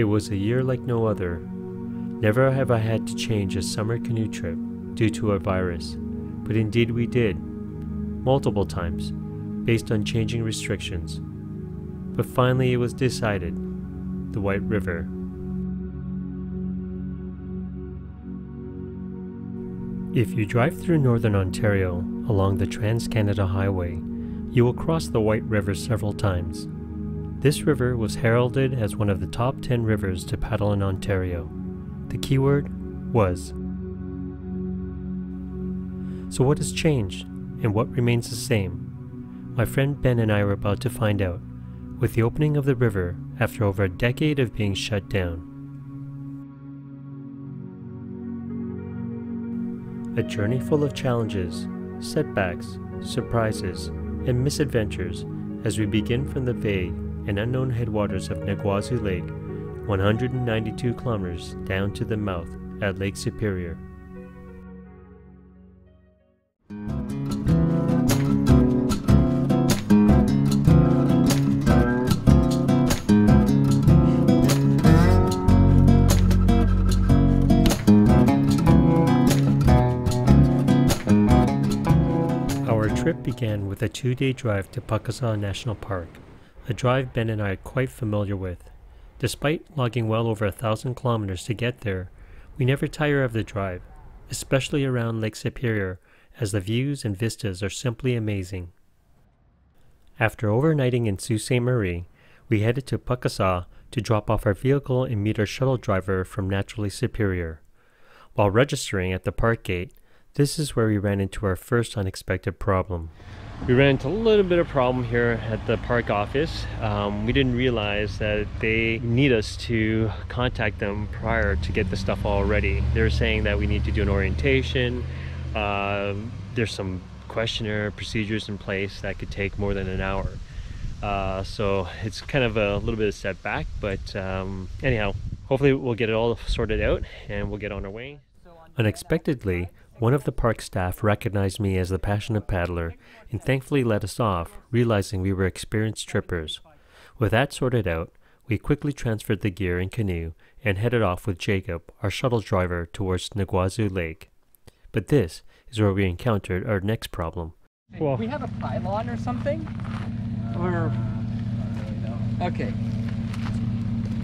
It was a year like no other. Never have I had to change a summer canoe trip due to a virus, but indeed we did, multiple times, based on changing restrictions. But finally it was decided the White River. If you drive through northern Ontario along the Trans Canada Highway, you will cross the White River several times. This river was heralded as one of the top 10 rivers to paddle in Ontario. The keyword was. So, what has changed and what remains the same? My friend Ben and I are about to find out with the opening of the river after over a decade of being shut down. A journey full of challenges, setbacks, surprises, and misadventures as we begin from the bay and unknown headwaters of Negwazu Lake, 192 kilometers down to the mouth at Lake Superior. Our trip began with a two day drive to Pukaskwa National Park, a drive Ben and I are quite familiar with. Despite logging well over a thousand kilometers to get there, we never tire of the drive, especially around Lake Superior, as the views and vistas are simply amazing. After overnighting in Sault Ste. Marie, we headed to Pukaskwa to drop off our vehicle and meet our shuttle driver from Naturally Superior. While registering at the park gate, this is where we ran into our first unexpected problem. We ran into a little bit of problem here at the park office. Um, we didn't realize that they need us to contact them prior to get the stuff all ready. They're saying that we need to do an orientation. Uh, there's some questionnaire procedures in place that could take more than an hour. Uh, so it's kind of a little bit of setback, but um, anyhow, hopefully we'll get it all sorted out and we'll get on our way. Unexpectedly, one of the park staff recognized me as the passionate paddler and thankfully let us off, realizing we were experienced trippers. With that sorted out, we quickly transferred the gear and canoe and headed off with Jacob, our shuttle driver, towards Negwazu Lake. But this is where we encountered our next problem. Well, we have a pylon or something? Or okay.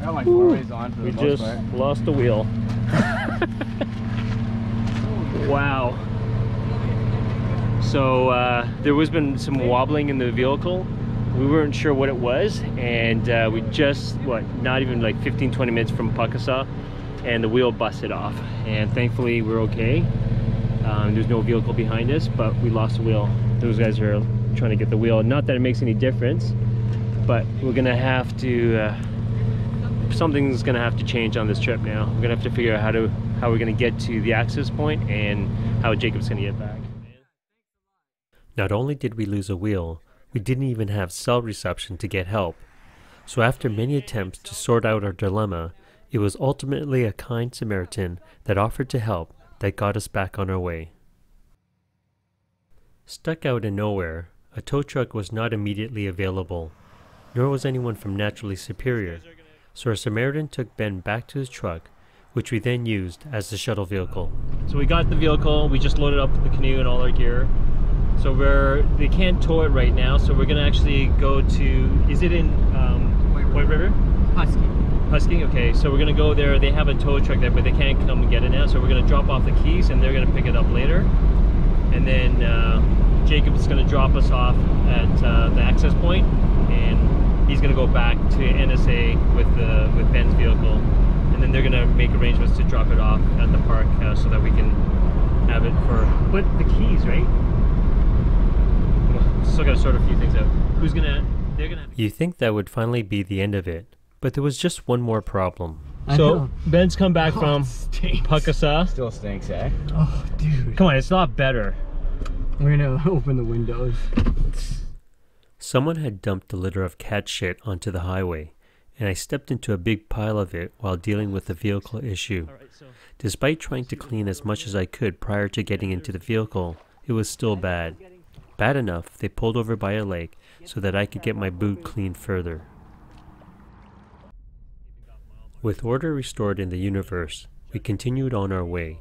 I got my four on for the We most just part. lost the wheel. wow. So uh, there was been some wobbling in the vehicle. We weren't sure what it was, and uh, we just what not even like 15 20 minutes from Pukaskwa, and the wheel busted off. And thankfully we're okay. Um, there's no vehicle behind us, but we lost the wheel. Those guys are trying to get the wheel. Not that it makes any difference, but we're gonna have to. Uh, something's gonna have to change on this trip now. We're gonna have to figure out how to how we're gonna get to the access point and how Jacob's gonna get back. Not only did we lose a wheel, we didn't even have cell reception to get help. So after many attempts to sort out our dilemma, it was ultimately a kind Samaritan that offered to help that got us back on our way. Stuck out in nowhere, a tow truck was not immediately available, nor was anyone from Naturally Superior so a Samaritan took Ben back to his truck, which we then used as the shuttle vehicle. So we got the vehicle, we just loaded up the canoe and all our gear. So we're, they can't tow it right now, so we're gonna actually go to, is it in um, White White River? Husky. Husky, okay, so we're gonna go there, they have a tow truck there, but they can't come and get it now, so we're gonna drop off the keys and they're gonna pick it up later. And then uh, Jacob's gonna drop us off at uh, the access point, and he's gonna go back to NSA with the with Ben's vehicle, and then they're gonna make arrangements to drop it off at the park uh, so that we can have it for. But the keys, right? Well, Still gotta sort a few things out. Who's gonna? They're gonna. You think that would finally be the end of it, but there was just one more problem. I So know. Ben's come back Oh, from it. Pukaskwa. Still stinks, eh? Oh, dude. Come on, it's not better. We're gonna open the windows. Someone had dumped a litter of cat shit onto the highway, and I stepped into a big pile of it while dealing with the vehicle issue. Despite trying to clean as much as I could prior to getting into the vehicle, it was still bad. Bad enough, they pulled over by a lake so that I could get my boot cleaned further. With order restored in the universe, we continued on our way.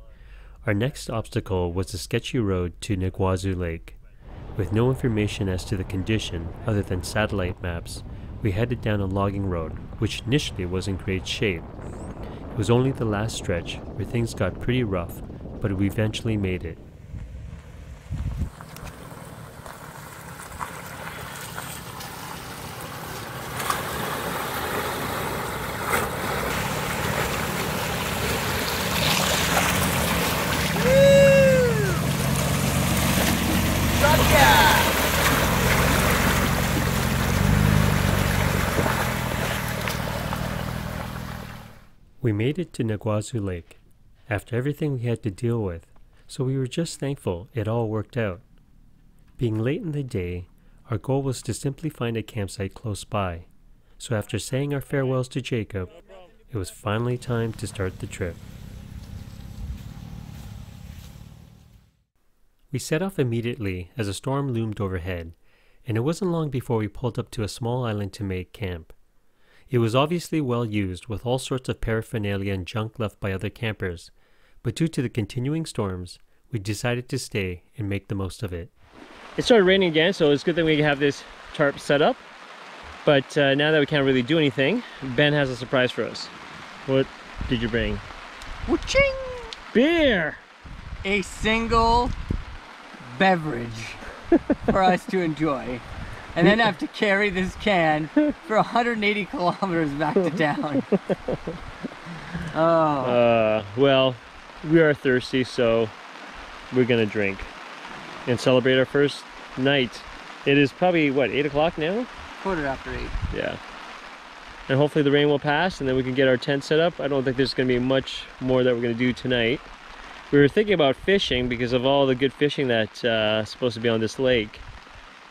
Our next obstacle was the sketchy road to Negwazu Lake. With no information as to the condition other than satellite maps, we headed down a logging road, which initially was in great shape. It was only the last stretch where things got pretty rough, but we eventually made it. We made it to Negwazu Lake after everything we had to deal with, so we were just thankful it all worked out. Being late in the day, our goal was to simply find a campsite close by, so after saying our farewells to Jacob, it was finally time to start the trip. We set off immediately as a storm loomed overhead, and it wasn't long before we pulled up to a small island to make camp. It was obviously well used with all sorts of paraphernalia and junk left by other campers, but due to the continuing storms, we decided to stay and make the most of it. It started raining again, so it's good that we have this tarp set up. But uh, now that we can't really do anything, Ben has a surprise for us. What did you bring? Waching! Beer! A single beverage for us to enjoy. And then have to carry this can for 180 kilometers back to town. Oh, Uh, well, we are thirsty, so we're gonna drink and celebrate our first night. It is probably, what, 8 o'clock now? quarter after eight. Yeah. And hopefully the rain will pass and then we can get our tent set up. I don't think there's going to be much more that we're going to do tonight. We were thinking about fishing because of all the good fishing that's uh, supposed to be on this lake.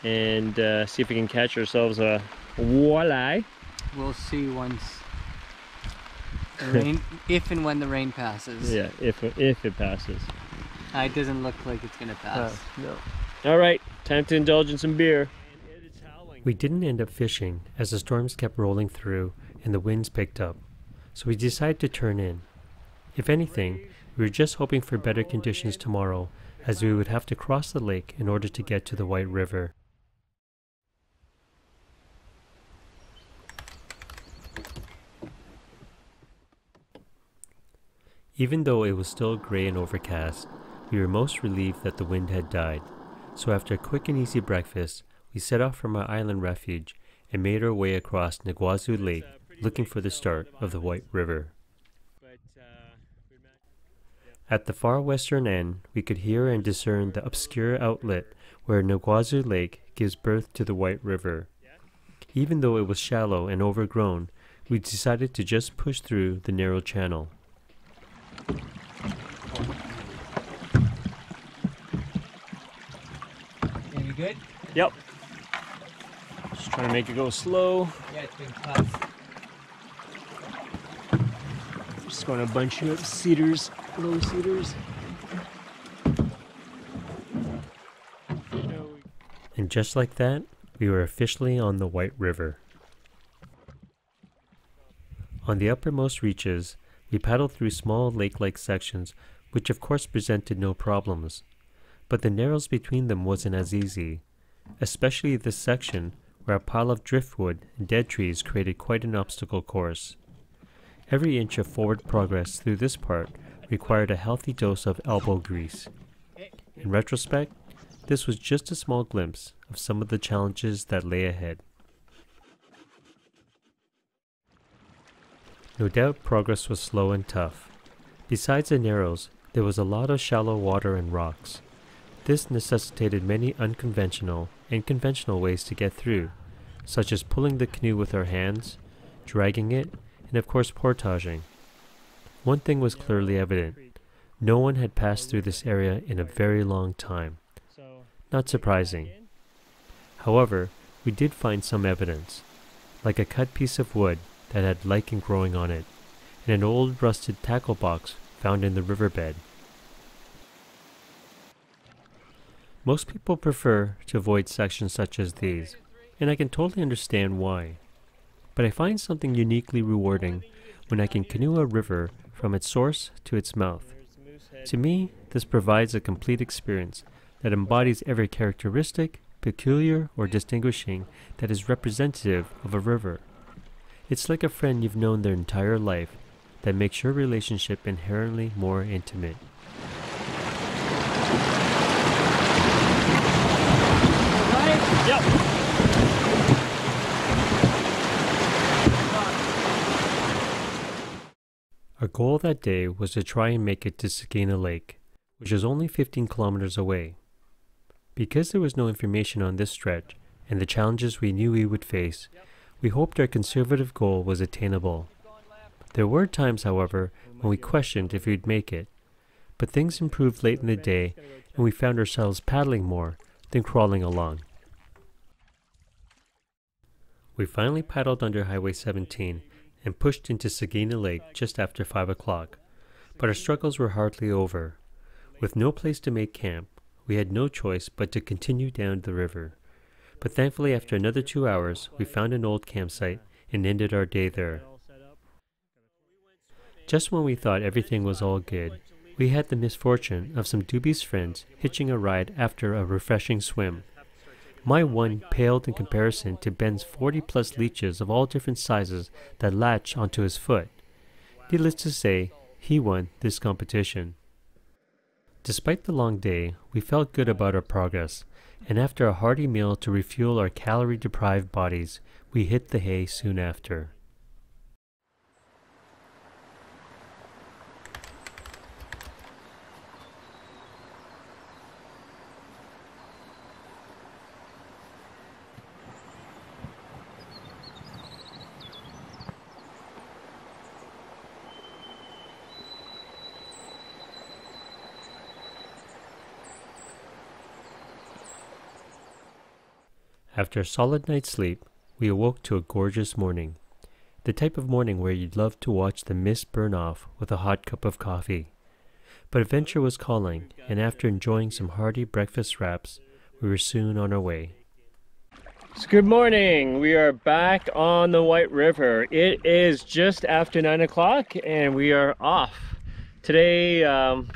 And uh, see if we can catch ourselves a walleye. We'll see once the rain, if and when the rain passes. Yeah, if, if it passes. Uh, it doesn't look like it's gonna pass. no. All right, time to indulge in some beer. We didn't end up fishing as the storms kept rolling through and the winds picked up, so we decided to turn in. If anything, we were just hoping for better conditions tomorrow as we would have to cross the lake in order to get to the White River. Even though it was still gray and overcast, we were most relieved that the wind had died. So after a quick and easy breakfast, we set off from our island refuge and made our way across Negwazu Lake looking for the start of the White River. At the far western end, we could hear and discern the obscure outlet where Negwazu Lake gives birth to the White River. Even though it was shallow and overgrown, we decided to just push through the narrow channel. Are you good? Yep. Just trying to make it go slow. Yeah, it's been tough. Just going a bunch of cedars, low cedars. And just like that, we were officially on the White River. On the uppermost reaches, we paddled through small lake like sections, which of course presented no problems. But the narrows between them wasn't as easy, especially this section where a pile of driftwood and dead trees created quite an obstacle course. Every inch of forward progress through this part required a healthy dose of elbow grease. In retrospect, this was just a small glimpse of some of the challenges that lay ahead. No doubt progress was slow and tough. Besides the narrows, there was a lot of shallow water and rocks. This necessitated many unconventional and conventional ways to get through, such as pulling the canoe with our hands, dragging it, and of course portaging. One thing was clearly evident. No one had passed through this area in a very long time. Not surprising. However, we did find some evidence, like a cut piece of wood that had lichen growing on it, and an old rusted tackle box found in the riverbed. Most people prefer to avoid sections such as these, and I can totally understand why. But I find something uniquely rewarding when I can canoe a river from its source to its mouth. To me, this provides a complete experience that embodies every characteristic, peculiar, or distinguishing that is representative of a river. It's like a friend you've known their entire life that makes your relationship inherently more intimate. Our goal that day was to try and make it to Sagina Lake, which is only 15 kilometers away. Because there was no information on this stretch and the challenges we knew we would face, we hoped our conservative goal was attainable. There were times, however, when we questioned if we'd make it, but things improved late in the day and we found ourselves paddling more than crawling along. We finally paddled under Highway 17 and pushed into Sagina Lake just after 5 o'clock, but our struggles were hardly over. With no place to make camp, we had no choice but to continue down the river. But thankfully, after another two hours, we found an old campsite and ended our day there. Just when we thought everything was all good, we had the misfortune of some dubious friends hitching a ride after a refreshing swim. My one paled in comparison to Ben's 40 plus leeches of all different sizes that latch onto his foot. Needless to say, he won this competition. Despite the long day, we felt good about our progress, and after a hearty meal to refuel our calorie deprived bodies, we hit the hay soon after. After a solid night's sleep, we awoke to a gorgeous morning. The type of morning where you'd love to watch the mist burn off with a hot cup of coffee. But adventure was calling, and after enjoying some hearty breakfast wraps, we were soon on our way. So good morning. We are back on the White River. It is just after nine o'clock and we are off. Today, um,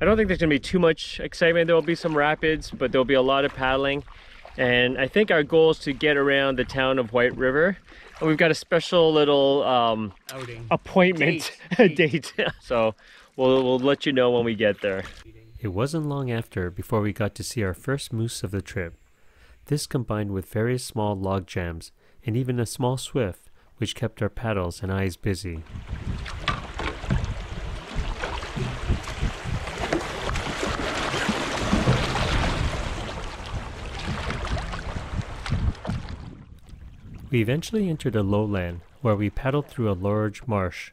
I don't think there's gonna be too much excitement. There will be some rapids, but there'll be a lot of paddling. And I think our goal is to get around the town of White River. And we've got a special little um, Outing. appointment Date. date. so we'll, we'll let you know when we get there. It wasn't long after before we got to see our first moose of the trip. This combined with various small log jams and even a small swift, which kept our paddles and eyes busy. We eventually entered a lowland where we paddled through a large marsh.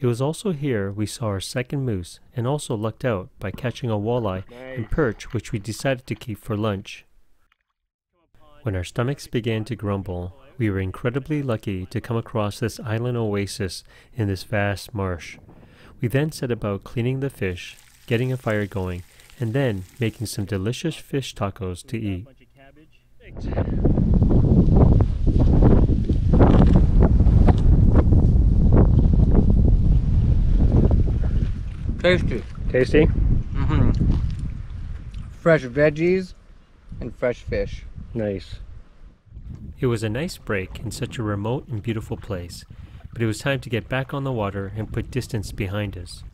It was also here we saw our second moose and also lucked out by catching a walleye and perch which we decided to keep for lunch. When our stomachs began to grumble, we were incredibly lucky to come across this island oasis in this vast marsh. We then set about cleaning the fish, getting a fire going, and then making some delicious fish tacos to eat. Tasty. Tasty? Mm-hmm. Fresh veggies and fresh fish. Nice. It was a nice break in such a remote and beautiful place, but it was time to get back on the water and put distance behind us.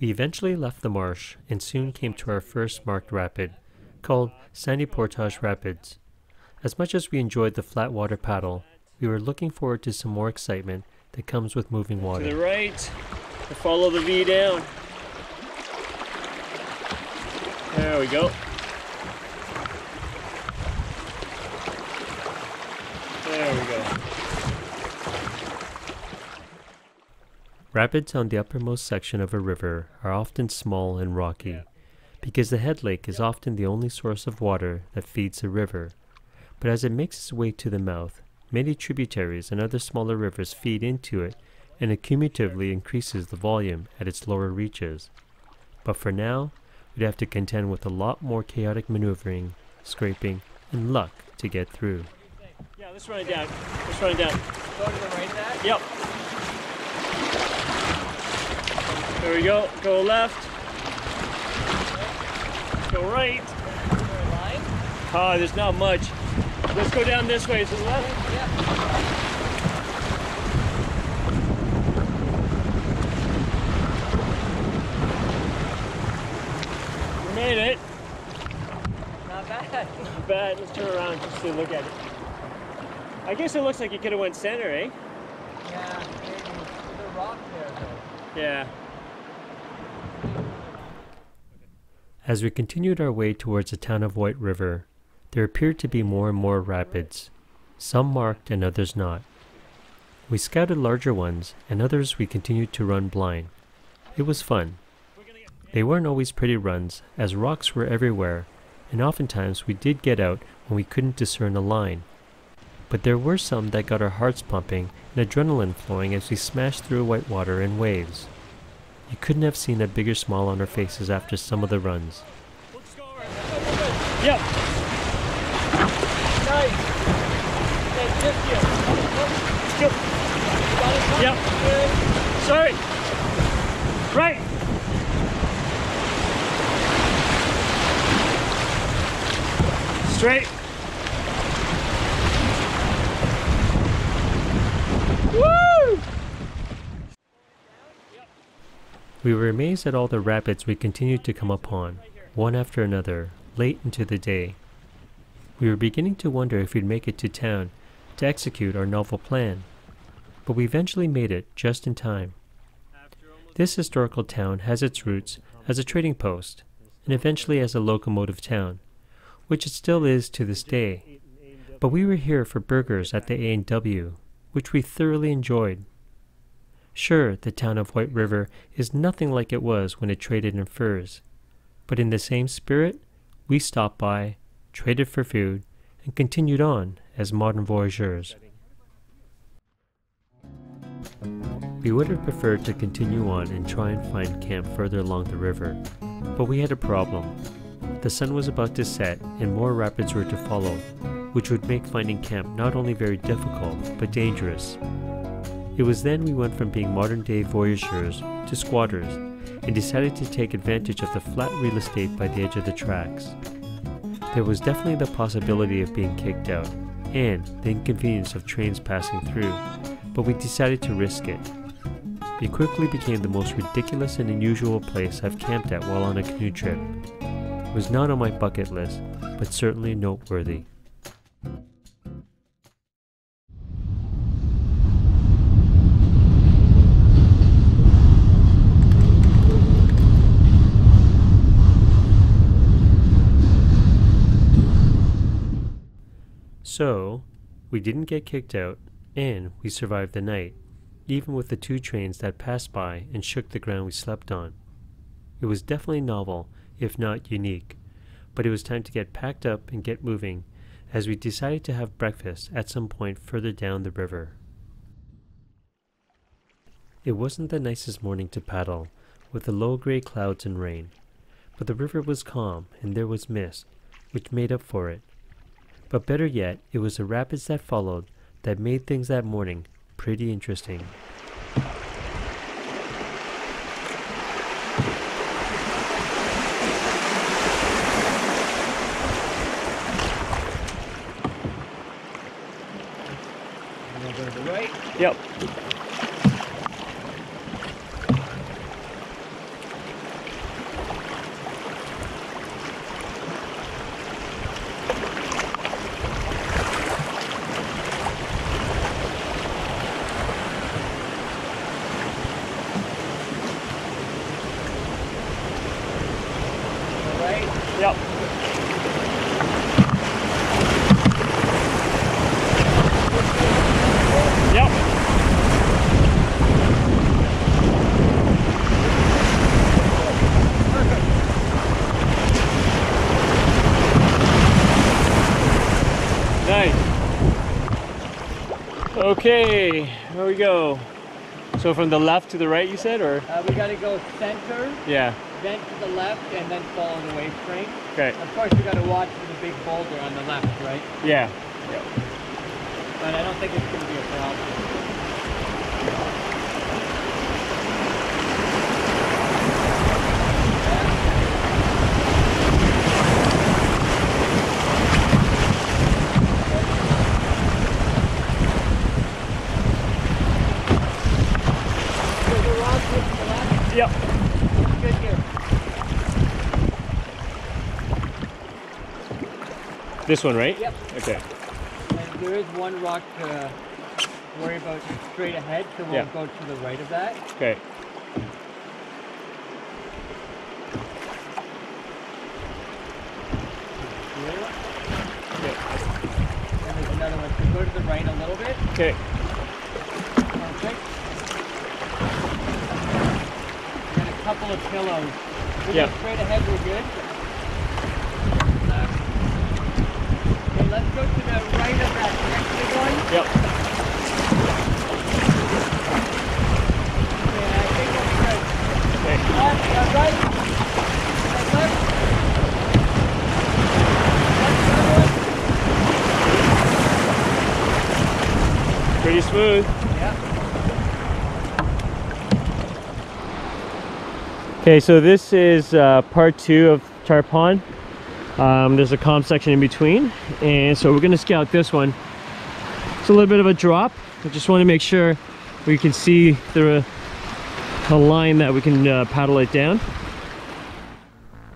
We eventually left the marsh and soon came to our first marked rapid, called Sandy Portage Rapids. As much as we enjoyed the flat water paddle, we were looking forward to some more excitement that comes with moving water. To the right, follow the V down. There we go. There we go. Rapids on the uppermost section of a river are often small and rocky, because the head lake is often the only source of water that feeds the river. But as it makes its way to the mouth, many tributaries and other smaller rivers feed into it and it cumulatively increases the volume at its lower reaches. But for now, we'd have to contend with a lot more chaotic maneuvering, scraping, and luck to get through. Yeah, let's run it down. Let's run it down. Go to the right of that. Yep. There we go. Go left. Go right. Or line. Ah, there's not much. Let's go down this way to the left. Yeah. We made it. Not bad. Not bad. Let's turn around just to look at it. I guess it looks like you could have went center, eh? Yeah, maybe. There's a rock there though. Yeah. As we continued our way towards the town of White River, there appeared to be more and more rapids, some marked and others not. We scouted larger ones, and others we continued to run blind. It was fun. They weren't always pretty runs, as rocks were everywhere, and oftentimes we did get out when we couldn't discern a line. But there were some that got our hearts pumping and adrenaline flowing as we smashed through whitewater in waves. You couldn't have seen a bigger smile on our faces after some of the runs. Yep. Nice. Hey, just you. Go. Got it, Tom? Yep. Sorry. Right. Straight. Woo! We were amazed at all the rapids we continued to come upon, one after another, late into the day. We were beginning to wonder if we'd make it to town to execute our novel plan, but we eventually made it just in time. This historical town has its roots as a trading post, and eventually as a locomotive town, which it still is to this day. But we were here for burgers at the A&W, which we thoroughly enjoyed. Sure, the town of White River is nothing like it was when it traded in furs, but in the same spirit, we stopped by, traded for food, and continued on as modern voyageurs. We would have preferred to continue on and try and find camp further along the river, but we had a problem. The sun was about to set and more rapids were to follow, which would make finding camp not only very difficult, but dangerous. It was then we went from being modern day voyageurs to squatters and decided to take advantage of the flat real estate by the edge of the tracks. There was definitely the possibility of being kicked out and the inconvenience of trains passing through, but we decided to risk it. It quickly became the most ridiculous and unusual place I've camped at while on a canoe trip. It was not on my bucket list, but certainly noteworthy. So, we didn't get kicked out, and we survived the night, even with the two trains that passed by and shook the ground we slept on. It was definitely novel, if not unique, but it was time to get packed up and get moving, as we decided to have breakfast at some point further down the river. It wasn't the nicest morning to paddle, with the low gray clouds and rain, but the river was calm and there was mist, which made up for it. But better yet, it was the rapids that followed that made things that morning pretty interesting. And then go to the right. Yep. The right. Yep. Yep. Nice. Okay, here we go. So from the left to the right, you said, or Uh, we gotta go center, yeah? then to the left, and then follow the wave train. Okay. Of course, we gotta watch for the big boulder on the left, right? Yeah. But I don't think it's gonna be a problem. Yep. Good here. This one, right? Yep. Okay. And there is one rock to worry about straight ahead, so we'll Yeah. go to the right of that. Okay. And there's another one. So go to the right a little bit. Okay. Perfect. And a couple of pillows. We Yeah. go straight ahead, we're good. Okay, let's go to the right of that next big one. Yep. Yeah, I think that's good. Okay. Left, uh, right. Left, left. Left, another one. Pretty smooth. Yeah. Okay, so this is uh, part two of Char Pond. Um, there's a calm section in between, and so we're gonna scout this one. It's a little bit of a drop. I just want to make sure we can see the, the line that we can uh, paddle it down.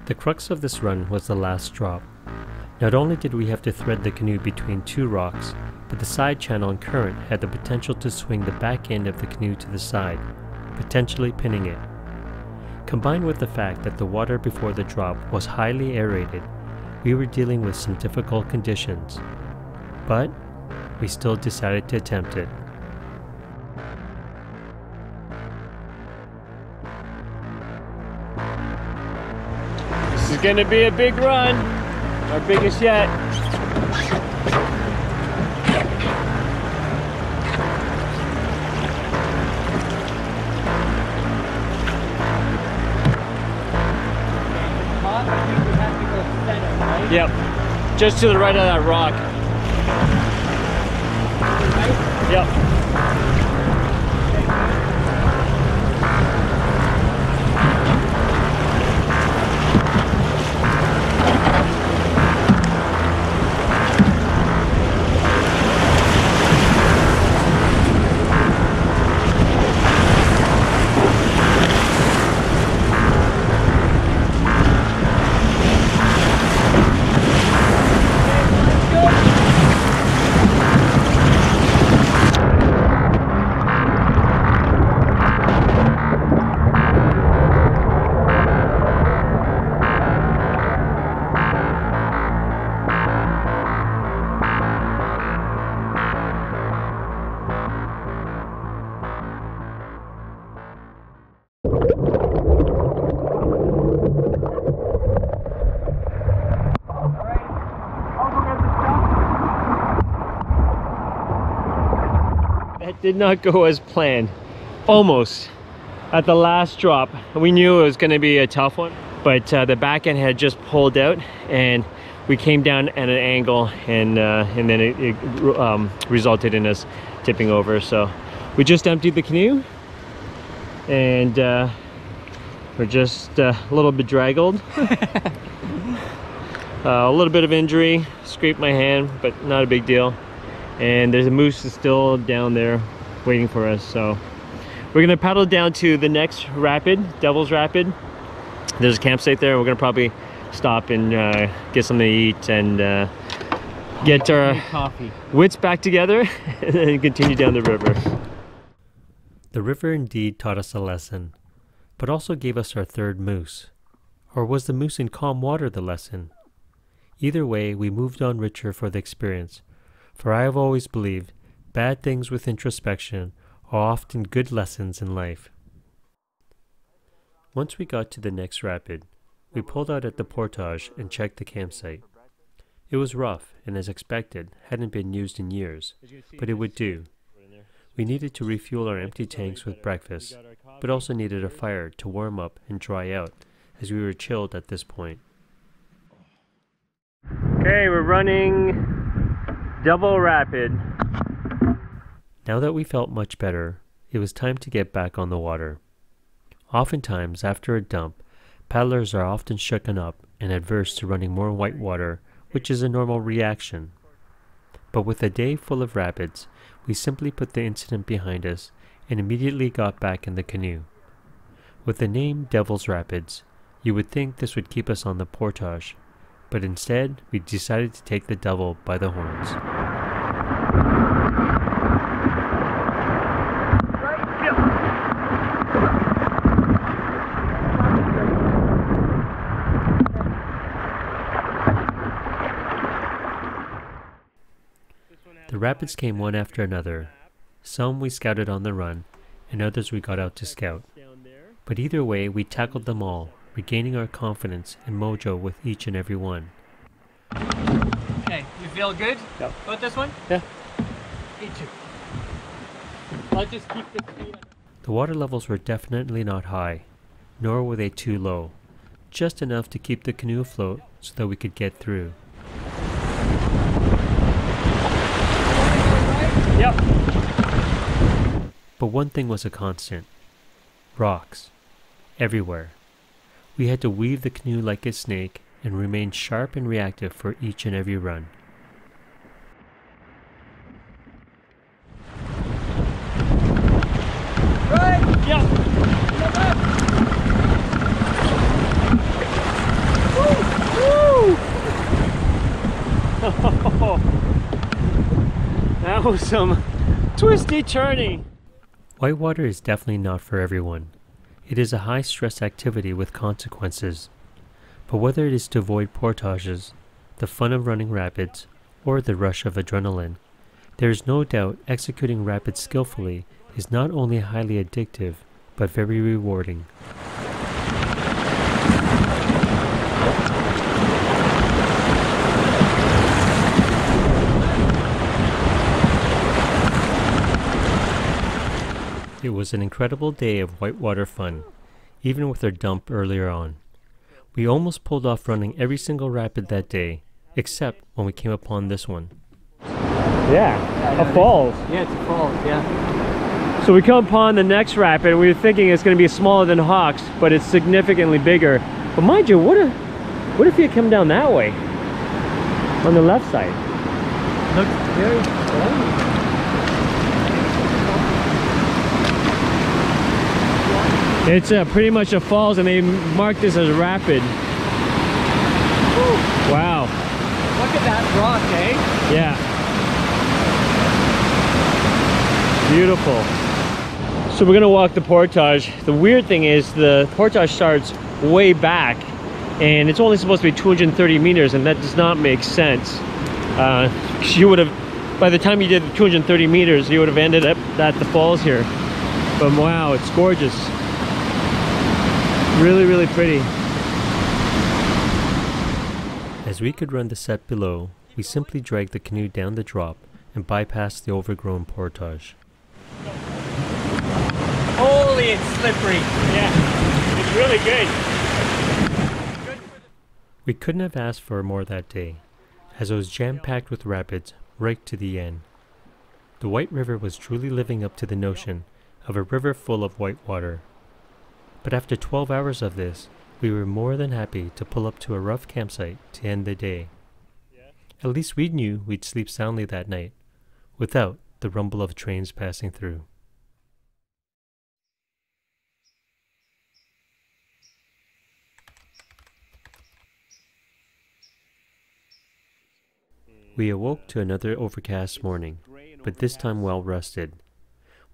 The crux of this run was the last drop. Not only did we have to thread the canoe between two rocks, but the side channel and current had the potential to swing the back end of the canoe to the side, potentially pinning it. Combined with the fact that the water before the drop was highly aerated, we were dealing with some difficult conditions. But we still decided to attempt it. This is gonna be a big run, our biggest yet. Yep, just to the right of that rock. Right? Yep. Did not go as planned. Almost. At the last drop, we knew it was going to be a tough one, but uh, the back end had just pulled out and we came down at an angle and uh, and then it, it um, resulted in us tipping over. So we just emptied the canoe and uh, we're just uh, a little bedraggled. uh, a little bit of injury, scraped my hand, but not a big deal and there's a moose still down there waiting for us so we're gonna paddle down to the next rapid devil's rapid there's a campsite there and we're gonna probably stop and uh, get something to eat and uh, get our coffee. wits back together and then continue down the river The river indeed taught us a lesson, but also gave us our third moose. Or was the moose in calm water the lesson? Either way, we moved on richer for the experience, for I have always believed bad things with introspection are often good lessons in life. Once we got to the next rapid, we pulled out at the portage and checked the campsite. It was rough and, as expected, hadn't been used in years, but it would do. We needed to refuel our empty tanks with breakfast, but also needed a fire to warm up and dry out, as we were chilled at this point. okay we're running double rapid Now that we felt much better, it was time to get back on the water. Oftentimes, after a dump, paddlers are often shooken up and adverse to running more white water, which is a normal reaction. But with a day full of rapids, we simply put the incident behind us and immediately got back in the canoe. With the name Devil's Rapids, you would think this would keep us on the portage, but instead we decided to take the devil by the horns. The rapids came one after another. Some we scouted on the run, and others we got out to scout. But either way, we tackled them all, regaining our confidence and mojo with each and every one. Okay, you feel good Yep. about this one? Yeah. Me too. I'll just keep the speed. The water levels were definitely not high, nor were they too low, just enough to keep the canoe afloat so that we could get through. Yep. But one thing was a constant rocks. Everywhere. We had to weave the canoe like a snake and remain sharp and reactive for each and every run. Right! Yep. that was some twisty turning. Whitewater is definitely not for everyone. It is a high stress activity with consequences. But whether it is to avoid portages, the fun of running rapids, or the rush of adrenaline, there is no doubt executing rapids skillfully is not only highly addictive, but very rewarding. It was an incredible day of whitewater fun, even with our dump earlier on. We almost pulled off running every single rapid that day, except when we came upon this one. Yeah, a it is. falls. Yeah, it's a falls, yeah. So we come upon the next rapid. We were thinking it's going to be smaller than Hawks, but it's significantly bigger. But mind you, what if, what if you come down that way? On the left side. Looks very slow. It's uh, pretty much a falls and they marked this as rapid. Wow. Look at that rock, eh? Yeah. Beautiful. So we're gonna walk the portage. The weird thing is the portage starts way back and it's only supposed to be 230 meters and that does not make sense. Uh, you would have, by the time you did 230 meters, you would have ended up at the falls here. But wow, it's gorgeous. Really, really pretty. As we could run the set below, we simply dragged the canoe down the drop and bypassed the overgrown portage. Holy, it's slippery. Yeah, it's really good. We couldn't have asked for more that day, as it was jam packed with rapids right to the end. The White River was truly living up to the notion of a river full of white water. But after 12 hours of this, we were more than happy to pull up to a rough campsite to end the day. At least we knew we'd sleep soundly that night, without the rumble of trains passing through. We awoke to another overcast morning, but this time well rested.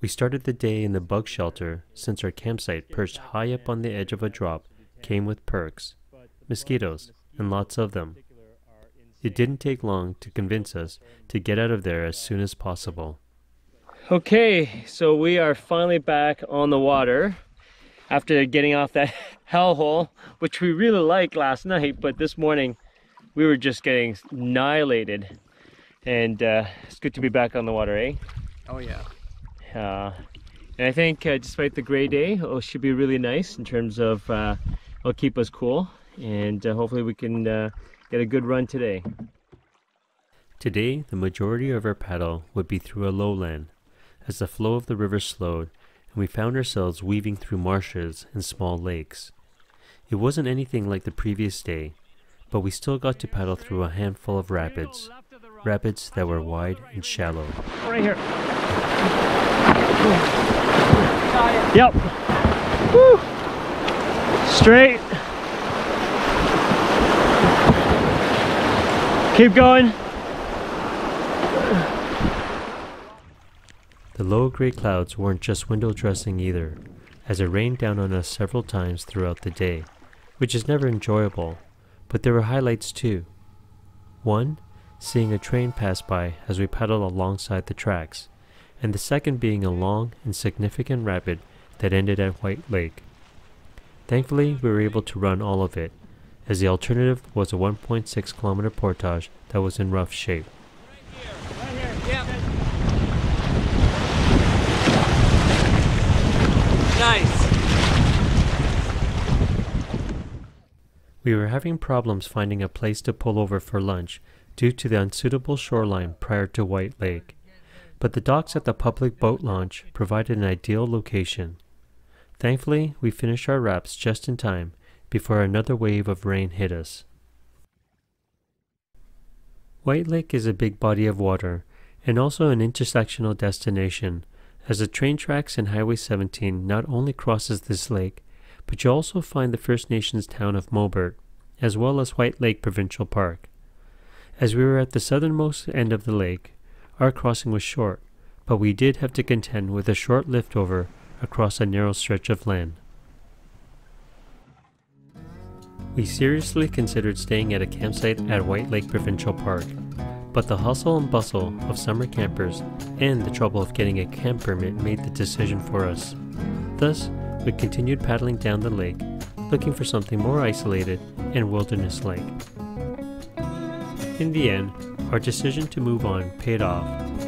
We started the day in the bug shelter since our campsite, perched high up on the edge of a drop, came with perks, mosquitoes, and lots of them. It didn't take long to convince us to get out of there as soon as possible. Okay, so we are finally back on the water after getting off that hellhole, which we really liked last night, but this morning we were just getting annihilated. And uh, it's good to be back on the water, eh? Oh, yeah. Uh, and I think uh, despite the gray day, it should be really nice in terms of uh, it'll keep us cool. And uh, hopefully we can uh, get a good run today. Today, the majority of our paddle would be through a lowland, as the flow of the river slowed, and we found ourselves weaving through marshes and small lakes. It wasn't anything like the previous day, but we still got to paddle through a handful of rapids, rapids that were wide and shallow. Right here. Yep. Woo. Straight. Keep going. The low gray clouds weren't just window dressing either, as it rained down on us several times throughout the day, which is never enjoyable, but there were highlights too. One, seeing a train pass by as we paddled alongside the tracks, and the second being a long and significant rapid that ended at White Lake. Thankfully, we were able to run all of it, as the alternative was a 1.6 kilometer portage that was in rough shape. right here right here Nice. We were having problems finding a place to pull over for lunch due to the unsuitable shoreline prior to White Lake, but the docks at the public boat launch provided an ideal location. Thankfully, we finished our wraps just in time before another wave of rain hit us. White Lake is a big body of water and also an intersectional destination, as the train tracks and Highway 17 not only crosses this lake, but you also find the First Nations town of Mobert, as well as White Lake Provincial Park. As we were at the southernmost end of the lake, our crossing was short, but we did have to contend with a short lift over across a narrow stretch of land. We seriously considered staying at a campsite at White Lake Provincial Park, but the hustle and bustle of summer campers and the trouble of getting a camp permit made the decision for us. Thus, we continued paddling down the lake, looking for something more isolated and wilderness like. In the end, our decision to move on paid off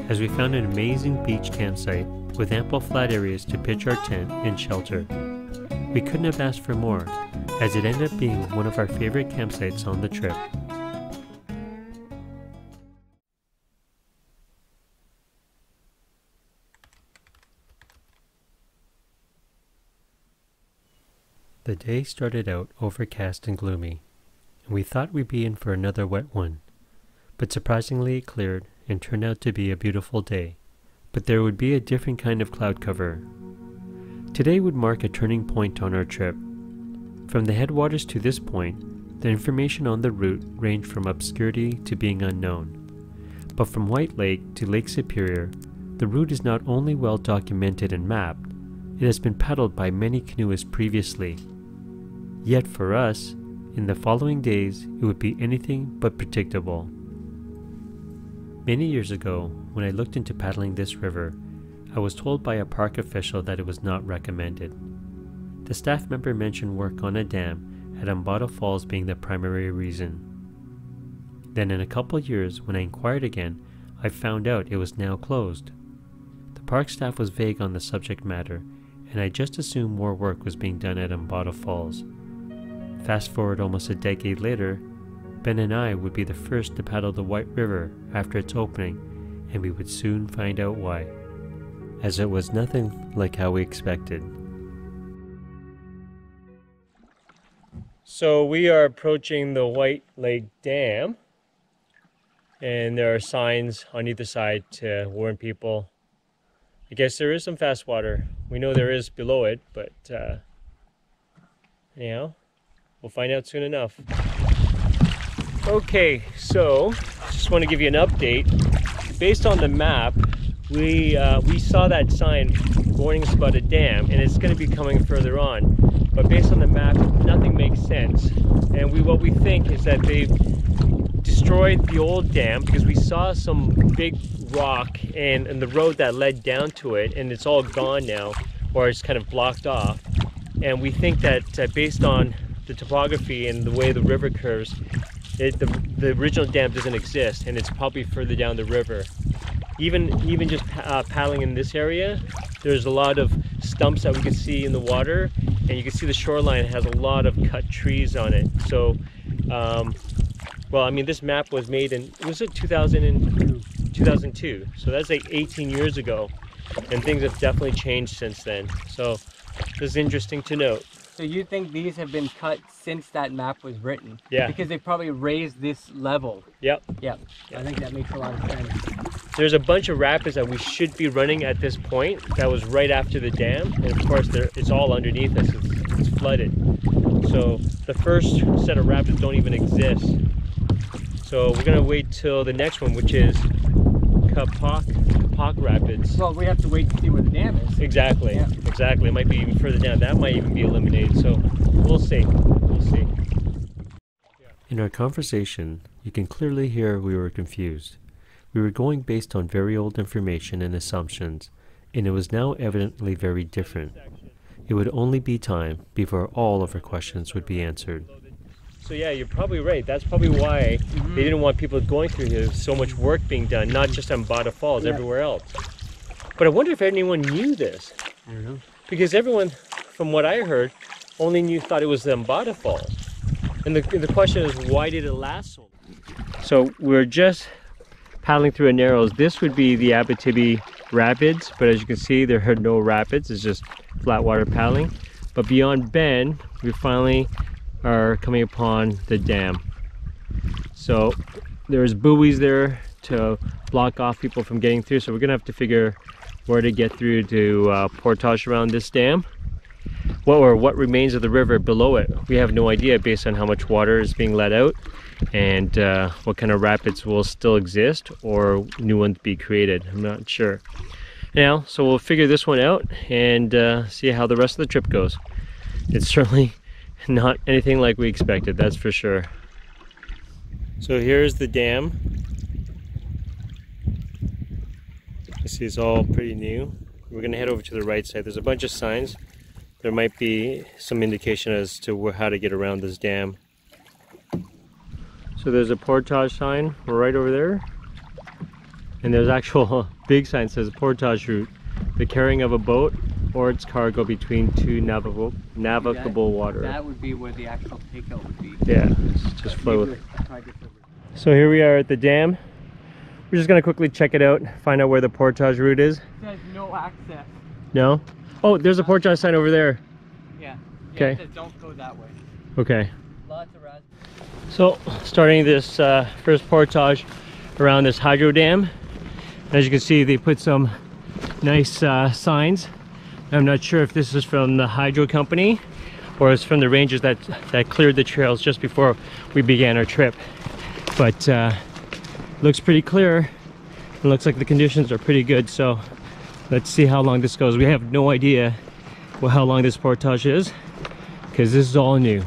as we found an amazing beach campsite with ample flat areas to pitch our tent and shelter. We couldn't have asked for more, as it ended up being one of our favorite campsites on the trip. The day started out overcast and gloomy, and we thought we'd be in for another wet one. But surprisingly it cleared and turned out to be a beautiful day. But there would be a different kind of cloud cover. Today would mark a turning point on our trip. From the headwaters to this point, the information on the route ranged from obscurity to being unknown. But from White Lake to Lake Superior, the route is not only well documented and mapped, it has been paddled by many canoeists previously. Yet for us, in the following days, it would be anything but predictable. Many years ago, when I looked into paddling this river, I was told by a park official that it was not recommended. The staff member mentioned work on a dam at Umbata Falls being the primary reason. Then, in a couple years, when I inquired again, I found out it was now closed. The park staff was vague on the subject matter, and I just assumed more work was being done at Umbata Falls. Fast forward almost a decade later, Ben and I would be the first to paddle the White River after its opening, and we would soon find out why, as it was nothing like how we expected. So we are approaching the White Lake Dam, and there are signs on either side to warn people. I guess there is some fast water. We know there is below it, but uh, anyhow, we'll find out soon enough. Okay, so just want to give you an update. Based on the map, we uh, we saw that sign warning us about a dam, and it's going to be coming further on. But based on the map, nothing makes sense. And we what we think is that they've destroyed the old dam because we saw some big rock and, and the road that led down to it, and it's all gone now, or it's kind of blocked off. And we think that uh, based on the topography and the way the river curves, it, the, the original dam doesn't exist and it's probably further down the river. Even, even just uh, paddling in this area, there's a lot of stumps that we can see in the water and you can see the shoreline has a lot of cut trees on it. So, um, well, I mean, this map was made in, was it 2000 2002? So that's like 18 years ago and things have definitely changed since then. So this is interesting to note. So you think these have been cut since that map was written? Yeah. Because they probably raised this level. Yep. Yep. I think that makes a lot of sense. There's a bunch of rapids that we should be running at this point that was right after the dam. And of course, there, it's all underneath us. It's it's flooded. So the first set of rapids don't even exist. So we're gonna wait till the next one, which is Kapak, Kapak Rapids. Well, we have to wait to see where the dam is. Exactly, Yeah. exactly. It might be even further down. That might even be eliminated. So we'll see. We'll see. In our conversation, you can clearly hear we were confused. We were going based on very old information and assumptions, and it was now evidently very different. It would only be time before all of our questions would be answered. So yeah, you're probably right. That's probably why Mm-hmm. they didn't want people going through here. There's so much work being done, not just on Bada Falls, Yeah. everywhere else. But I wonder if anyone knew this, I don't know. because everyone, from what I heard, only knew thought it was the Umbata Falls. And the the question is, why did it last so long? So we're just paddling through a narrows. This would be the Abitibi Rapids, but as you can see, there are no rapids. It's just flat water paddling. But beyond Bend, we finally are coming upon the dam. So there's buoys there to block off people from getting through. So we're gonna have to figure where to get through to uh, portage around this dam. What or what remains of the river below it? We have no idea based on how much water is being let out and uh, what kind of rapids will still exist or new ones be created. I'm not sure. Now, so we'll figure this one out and uh, see how the rest of the trip goes. It's certainly not anything like we expected, that's for sure. So here's the dam. You see it's all pretty new. We're gonna head over to the right side. There's a bunch of signs. There might be some indication as to how to get around this dam. So there's a portage sign right over there. And there's actual big sign says portage route. The carrying of a boat or its cargo between two navigable, navigable water. That would be where the actual takeout would be. Yeah, just- just flow with Maybe we'll try this over. So here we are at the dam. We're just gonna quickly check it out, find out where the portage route is. It says no access. No? Oh, there's a portage sign over there. Yeah. Okay. Says don't go that way. Okay. Lots of. So starting this uh, first portage around this hydro dam. As you can see, they put some nice uh, signs. I'm not sure if this is from the hydro company or it's from the rangers that, that cleared the trails just before we began our trip. But uh, looks pretty clear. It looks like the conditions are pretty good. So let's see how long this goes. We have no idea well, how long this portage is because this is all new.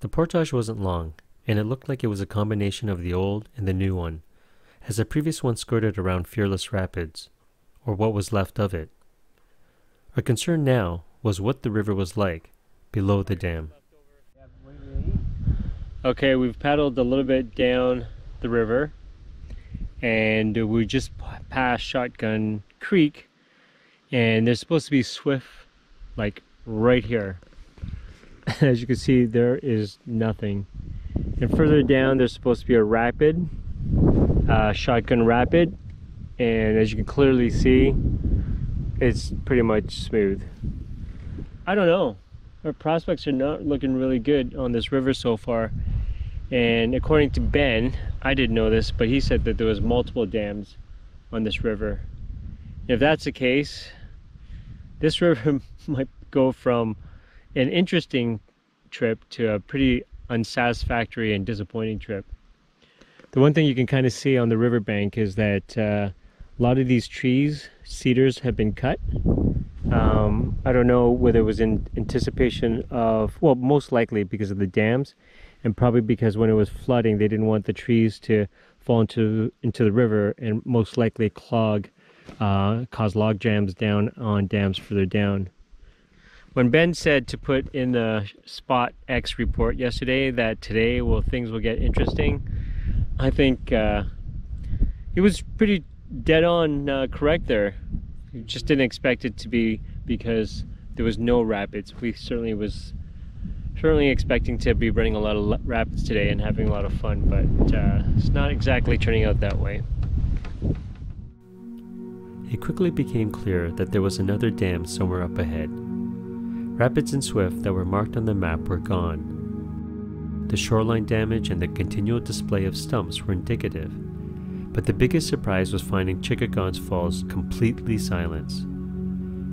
The portage wasn't long, and it looked like it was a combination of the old and the new one, as the previous one skirted around Fearless Rapids, or what was left of it. Our concern now was what the river was like below the dam. Okay, we've paddled a little bit down the river and we just passed Shotgun Creek and there's supposed to be swift like right here. As you can see, there is nothing. And further down, there's supposed to be a rapid, uh, Shotgun Rapid, and as you can clearly see, it's pretty much smooth. I don't know. Our prospects are not looking really good on this river so far. And according to Ben, I didn't know this, but he said that there was multiple dams on this river. If that's the case, this river might go from an interesting trip to a pretty unsatisfactory and disappointing trip. The one thing you can kind of see on the riverbank is that uh, a lot of these trees, cedars, have been cut. Um, I don't know whether it was in anticipation of, well, most likely because of the dams, and probably because when it was flooding, they didn't want the trees to fall into into the river and most likely clog, uh, cause log jams down on dams further down. When Ben said to put in the Spot X report yesterday that today will things will get interesting, I think uh, he was pretty dead on uh, correct there. We just didn't expect it to be because there was no rapids. We certainly was certainly expecting to be running a lot of rapids today and having a lot of fun, but uh, it's not exactly turning out that way. It quickly became clear that there was another dam somewhere up ahead. Rapids and Swift that were marked on the map were gone. The shoreline damage and the continual display of stumps were indicative, but the biggest surprise was finding Chickagons Falls completely silenced.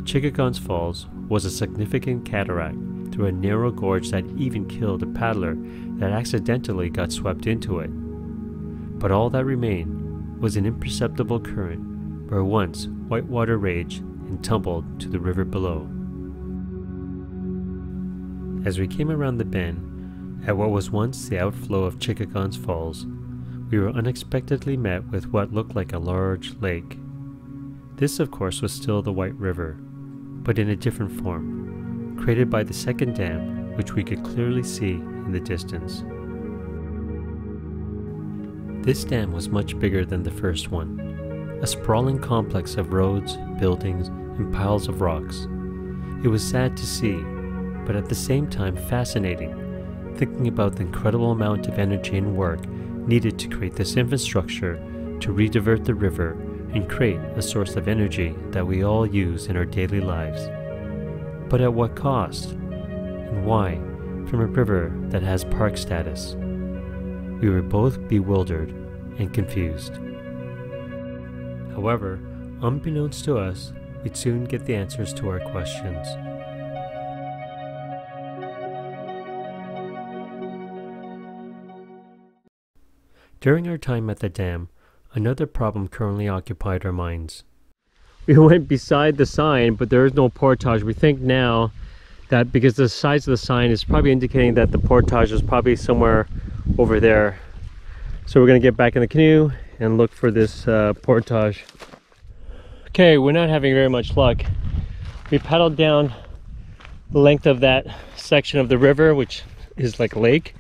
Chickagons Falls was a significant cataract through a narrow gorge that even killed a paddler that accidentally got swept into it. But all that remained was an imperceptible current where once whitewater raged and tumbled to the river below. As we came around the bend, at what was once the outflow of Chickagons Falls, we were unexpectedly met with what looked like a large lake. This, of course, was still the White River, but in a different form, created by the second dam, which we could clearly see in the distance. This dam was much bigger than the first one, a sprawling complex of roads, buildings, and piles of rocks. It was sad to see, but at the same time fascinating, thinking about the incredible amount of energy and work needed to create this infrastructure to redivert the river and create a source of energy that we all use in our daily lives. But at what cost? And why from a river that has park status? We were both bewildered and confused. However, unbeknownst to us, we'd soon get the answers to our questions. During our time at the dam, another problem currently occupied our minds. We went beside the sign, but there is no portage. We think now that because the size of the sign is probably indicating that the portage is probably somewhere over there. So we're gonna get back in the canoe and look for this uh, portage. Okay, we're not having very much luck. We paddled down the length of that section of the river, which is like a lake,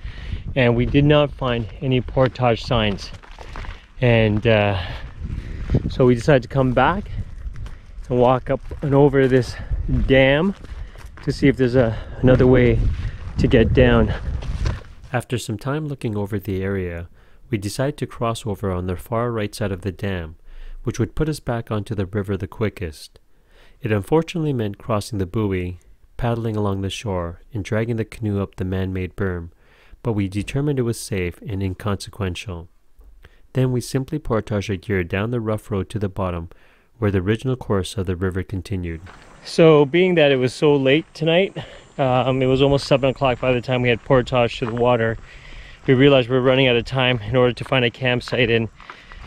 and we did not find any portage signs. And uh, so we decided to come back and walk up and over this dam to see if there's a, another way to get down. After some time looking over the area, we decided to cross over on the far right side of the dam, which would put us back onto the river the quickest. It unfortunately meant crossing the buoy, paddling along the shore, and dragging the canoe up the man made berm, but we determined it was safe and inconsequential. Then we simply portaged our gear down the rough road to the bottom, where the original course of the river continued. So being that it was so late tonight, um, it was almost 7 o'clock by the time we had portage to the water, we realized we were running out of time in order to find a campsite and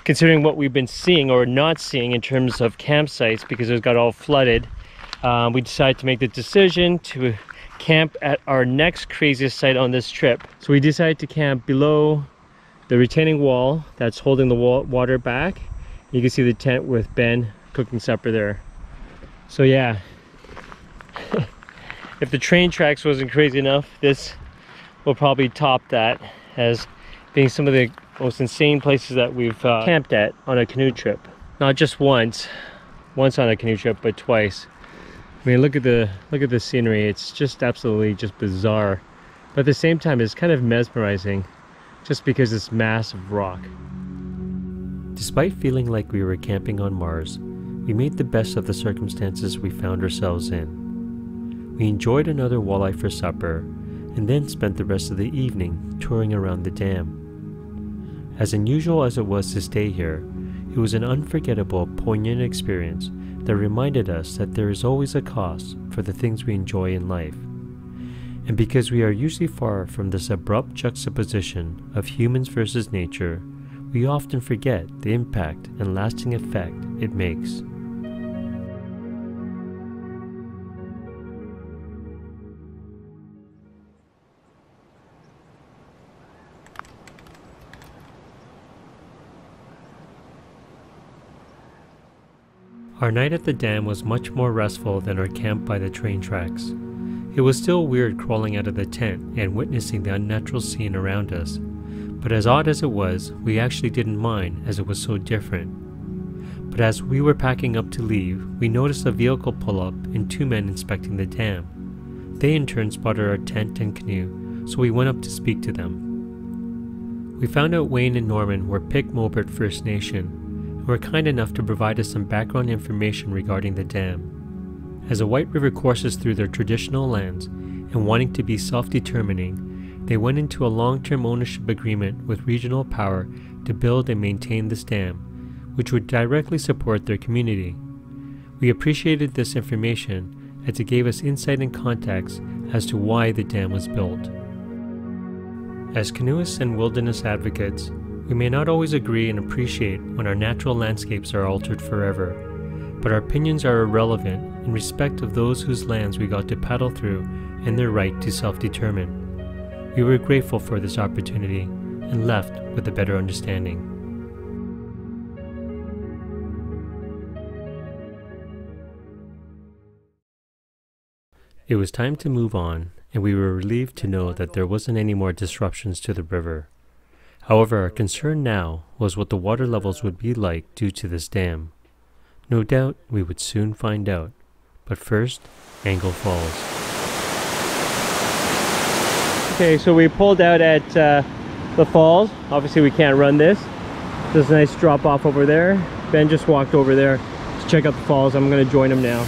considering what we've been seeing or not seeing in terms of campsites because it got all flooded, um, we decided to make the decision to camp at our next craziest site on this trip. So we decided to camp below the retaining wall that's holding the water back. You can see the tent with Ben cooking supper there. So yeah, if the train tracks wasn't crazy enough, this will probably top that as being some of the most insane places that we've uh, camped at on a canoe trip. Not just once, once on a canoe trip, but twice. I mean, look at the look at the scenery. It's just absolutely just bizarre, but at the same time, it's kind of mesmerizing, just because it's massive rock. Despite feeling like we were camping on Mars, we made the best of the circumstances we found ourselves in. We enjoyed another walleye for supper, and then spent the rest of the evening touring around the dam. As unusual as it was to stay here, it was an unforgettable, poignant experience that reminded us that there is always a cost for the things we enjoy in life. And because we are usually far from this abrupt juxtaposition of humans versus nature, we often forget the impact and lasting effect it makes. Our night at the dam was much more restful than our camp by the train tracks. It was still weird crawling out of the tent and witnessing the unnatural scene around us, but as odd as it was, we actually didn't mind as it was so different. But as we were packing up to leave, we noticed a vehicle pull up and two men inspecting the dam. They in turn spotted our tent and canoe, so we went up to speak to them. We found out Wayne and Norman were Pic Mobert First Nation, were kind enough to provide us some background information regarding the dam. As the White River courses through their traditional lands and wanting to be self determining, they went into a long term ownership agreement with regional power to build and maintain this dam, which would directly support their community. We appreciated this information as it gave us insight and context as to why the dam was built. As canoeists and wilderness advocates, we may not always agree and appreciate when our natural landscapes are altered forever, but our opinions are irrelevant in respect of those whose lands we got to paddle through and their right to self determine. We were grateful for this opportunity and left with a better understanding. It was time to move on, and we were relieved to know that there wasn't any more disruptions to the river. However, our concern now was what the water levels would be like due to this dam. No doubt we would soon find out. But first, Angle Falls. Okay, so we pulled out at uh, the falls. Obviously we can't run this. There's a nice drop off over there. Ben just walked over there to check out the falls. I'm gonna join him now.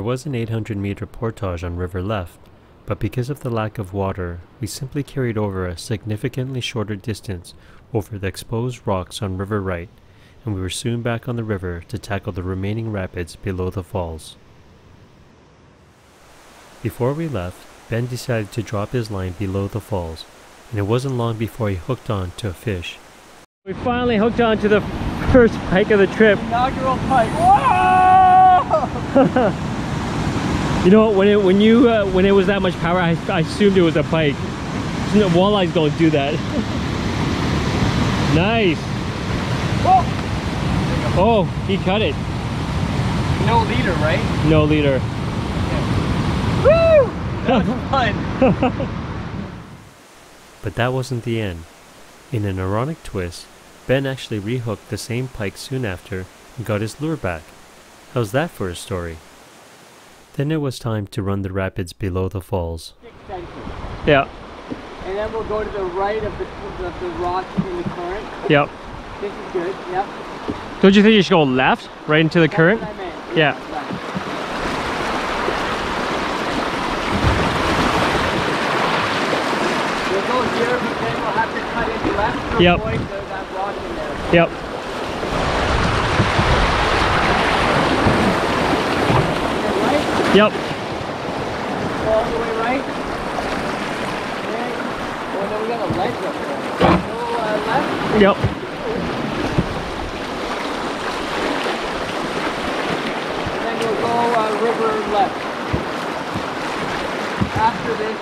There was an 800 meter portage on River Left, but because of the lack of water, we simply carried over a significantly shorter distance over the exposed rocks on River Right, and we were soon back on the river to tackle the remaining rapids below the falls. Before we left, Ben decided to drop his line below the falls, and it wasn't long before he hooked on to a fish. We finally hooked on to the first pike of the trip. Inaugural pike. Whoa! You know, when it when you uh, when it was that much power, I, I assumed it was a pike. Know, walleyes don't do that. nice. Oh, he cut it. No leader, right? No leader. Woo! That was fun. But that wasn't the end. In an ironic twist, Ben actually rehooked the same pike soon after and got his lure back. How's that for a story? Then it was time to run the rapids below the falls. Extension. Yeah. And then we'll go to the right of the, of the rock in the current. Yep. This is good. Yep. Don't you think you should go left, right into the That's current? what I meant. Yeah. right. We'll go here, but then we'll have to cut in left to Yep. avoid the, that rock in there. Yep. And then right, Yep. go all the way right. Okay. Oh, then we got a ledge up there. Go uh, left. Yep. And then you'll go uh, river left. After this,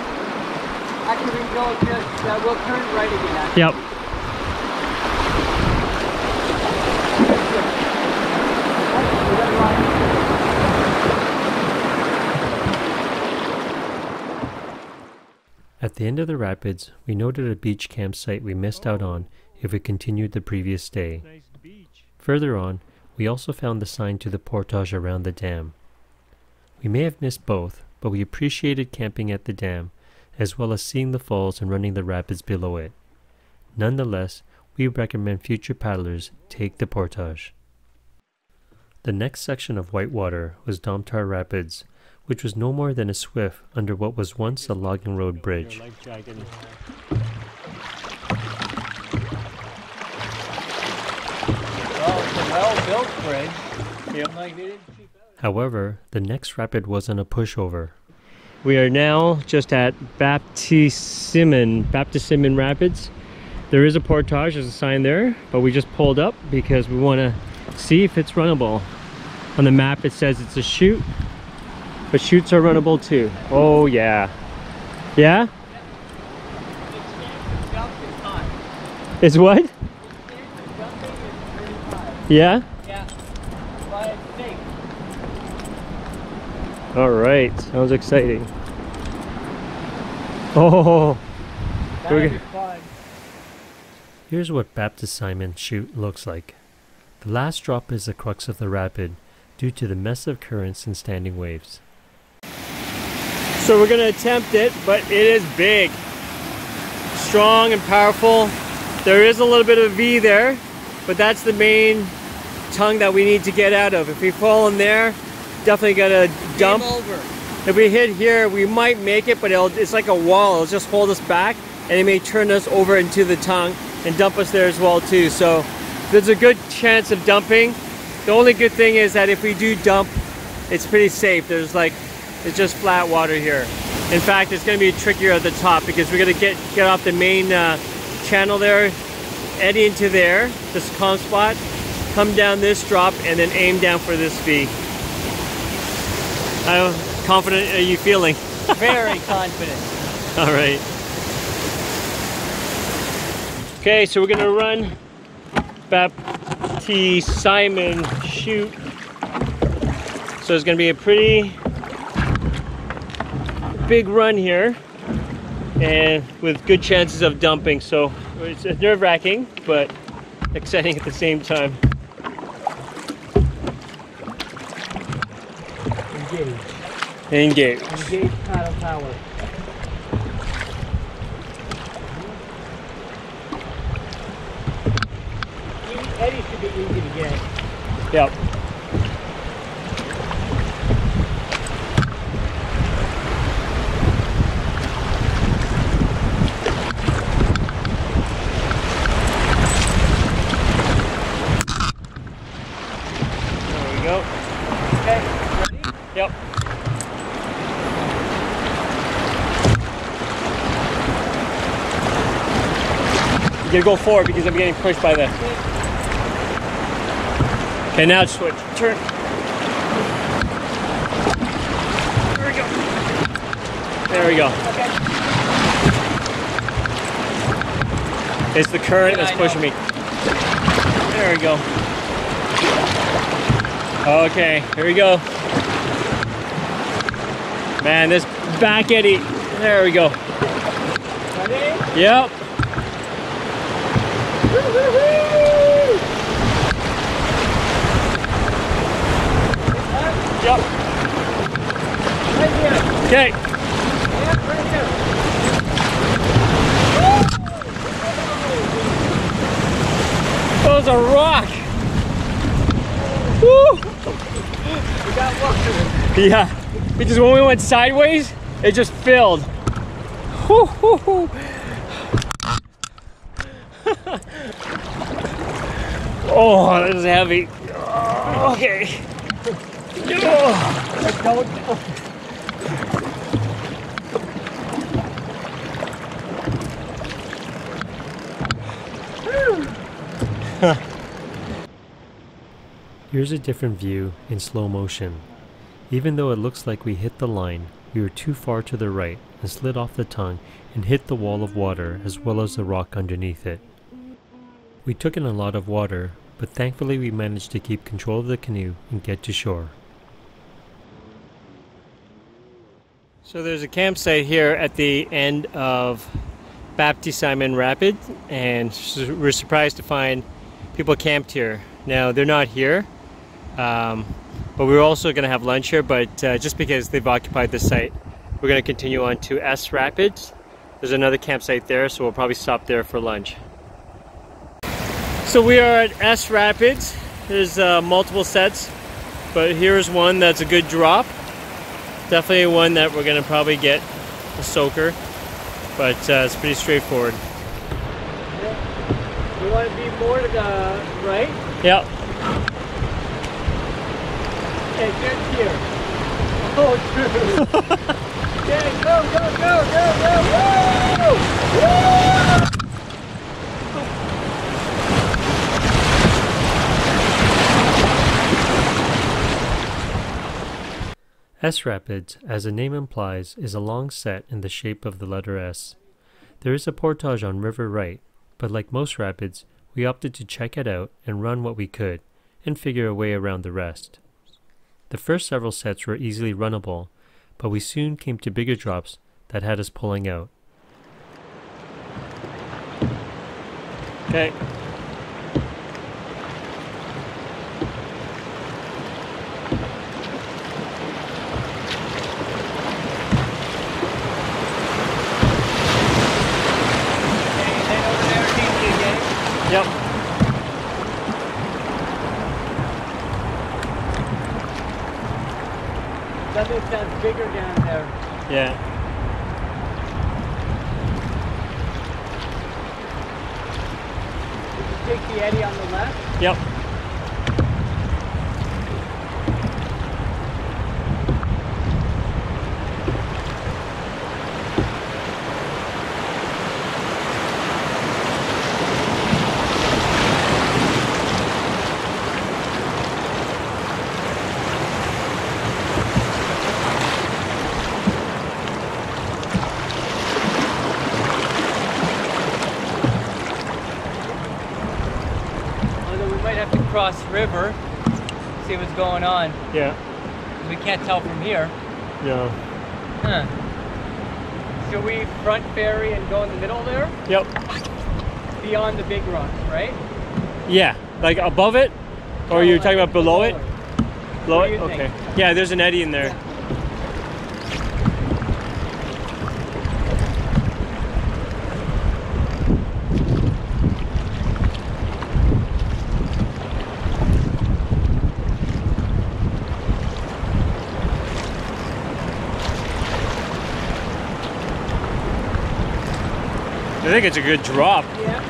actually we can go just, uh, we'll turn right again. Actually. Yep. We got right. At the end of the rapids, we noted a beach campsite we missed out on if we continued the previous day. Further on, we also found the sign to the portage around the dam. We may have missed both, but we appreciated camping at the dam, as well as seeing the falls and running the rapids below it. Nonetheless, we recommend future paddlers take the portage. The next section of Whitewater was Domtar Rapids, which was no more than a swift under what was once a logging road bridge. Well, it's a well-built bridge. Yep. Like they didn't cheap out. However, the next rapid wasn't a pushover. We are now just at Baptisimin, Baptisimin Rapids. There is a portage, there's a sign there, but we just pulled up because we want to see if it's runnable. On the map it says it's a chute, but chutes are runnable too. Oh yeah. Yeah? Jump is what? The jumping is pretty high. Yeah? Yeah. But it's safe. All right, sounds exciting. Oh, Okay. Here's what Baptiste Simon chute looks like. The last drop is the crux of the rapid due to the mess of currents and standing waves. So we're gonna attempt it, but it is big, strong and powerful. There is a little bit of a V there, but that's the main tongue that we need to get out of. If we fall in there, definitely gonna dump. If we hit here, we might make it, but it'll, it's like a wall. It'll just hold us back, and it may turn us over into the tongue and dump us there as well too. So there's a good chance of dumping. The only good thing is that if we do dump, it's pretty safe. There's like, it's just flat water here. In fact, it's gonna be trickier at the top because we're gonna get, get off the main uh, channel there, eddy into there, this calm spot, come down this drop, and then aim down for this V. How confident are you feeling? Very confident. All right. Okay, so we're gonna run Baptiste Simon chute. So it's gonna be a pretty big run here and with good chances of dumping. So it's nerve wracking, but exciting at the same time. Engage. Engage. Engage paddle power. Eddy should be easy to get. Yep. You gotta go forward because I'm getting pushed by the. Okay, now switch. Turn. There we go. There we go. Okay. It's the current Yeah, that's pushing me. There we go. Okay, here we go. Man, this back eddy. There we go. Ready? Yep. Right here. Okay. That was a rock. Woo. We got water. Yeah. Because when we went sideways, it just filled. Woo, oh, this is heavy. Okay. Oh. Here's a different view in slow motion. Even though it looks like we hit the line, we were too far to the right and slid off the tongue and hit the wall of water as well as the rock underneath it. We took in a lot of water, but thankfully we managed to keep control of the canoe and get to shore. So there's a campsite here at the end of Baptiste Simon Rapid, and we're surprised to find people camped here. Now they're not here, um, but we're also going to have lunch here. But uh, just because they've occupied the site, we're going to continue on to S Rapids. There's another campsite there, so we'll probably stop there for lunch. So we are at S Rapids. There's uh, multiple sets, but here's one that's a good drop definitely one that we're gonna probably get a soaker, but uh, it's pretty straightforward. You want to be more to the right? Yep. Okay, get here. Oh, true. okay, go, go, go, go, go, woo! Woo! S Rapids, as the name implies, is a long set in the shape of the letter S. There is a portage on River Right, but like most rapids, we opted to check it out and run what we could, and figure a way around the rest. The first several sets were easily runnable, but we soon came to bigger drops that had us pulling out. Okay. Okay, head over there, Tinky, again. Yep. Something sounds bigger down there. Yeah. Did you take the eddy on the left? Yep. Although we might have to cross river, see what's going on. Yeah. We can't tell from here. Yeah. Huh. Should we front ferry and go in the middle there? Yep. Beyond the big rocks, right? Yeah. Like above it? Or No, you're talking about below it? Below do it? you Okay. think? Yeah, there's an eddy in there. I think it's a good drop. Yeah.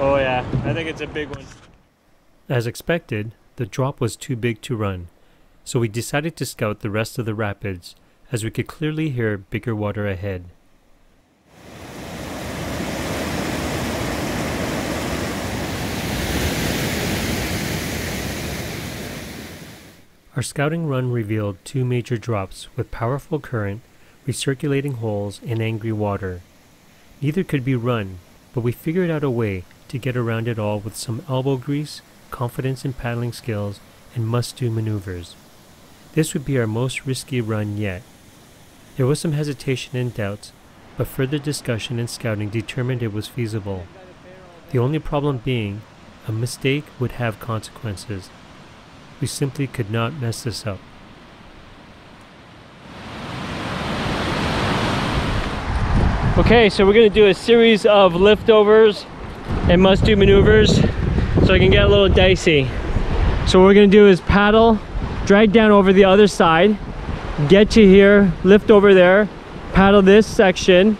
Oh yeah, I think it's a big one. As expected, the drop was too big to run, so we decided to scout the rest of the rapids as we could clearly hear bigger water ahead. Our scouting run revealed two major drops with powerful current, recirculating holes, and angry water. Neither could be run, but we figured out a way to get around it all with some elbow grease, confidence in paddling skills, and must do maneuvers. This would be our most risky run yet. There was some hesitation and doubts, but further discussion and scouting determined it was feasible. The only problem being, a mistake would have consequences. We simply could not mess this up. Okay, so we're gonna do a series of liftovers and must do maneuvers so I can get a little dicey. So what we're gonna do is paddle, drag down over the other side, get to here, lift over there, paddle this section,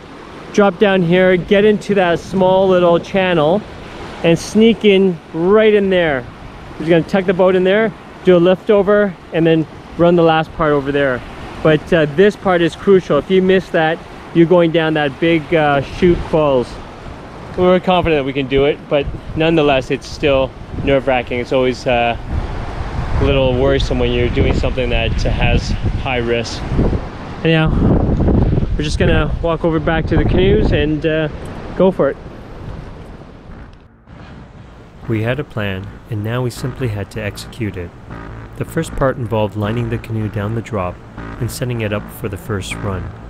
drop down here, get into that small little channel and sneak in right in there. We're gonna tuck the boat in there, do a lift over and then run the last part over there. But uh, this part is crucial. If you miss that, you're going down that big uh, chute falls. We're confident that we can do it, but nonetheless, it's still nerve-wracking. It's always uh, a little worrisome when you're doing something that has high risk. Anyhow, we're just gonna walk over back to the canoes and uh, go for it. We had a plan, and now we simply had to execute it. The first part involved lining the canoe down the drop and setting it up for the first run.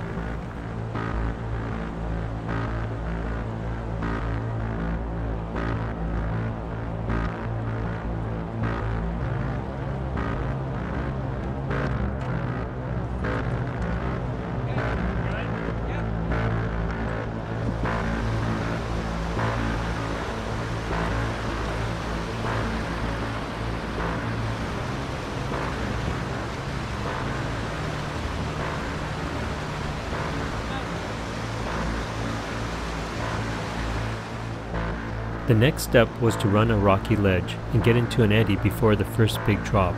Next step was to run a rocky ledge and get into an eddy before the first big drop.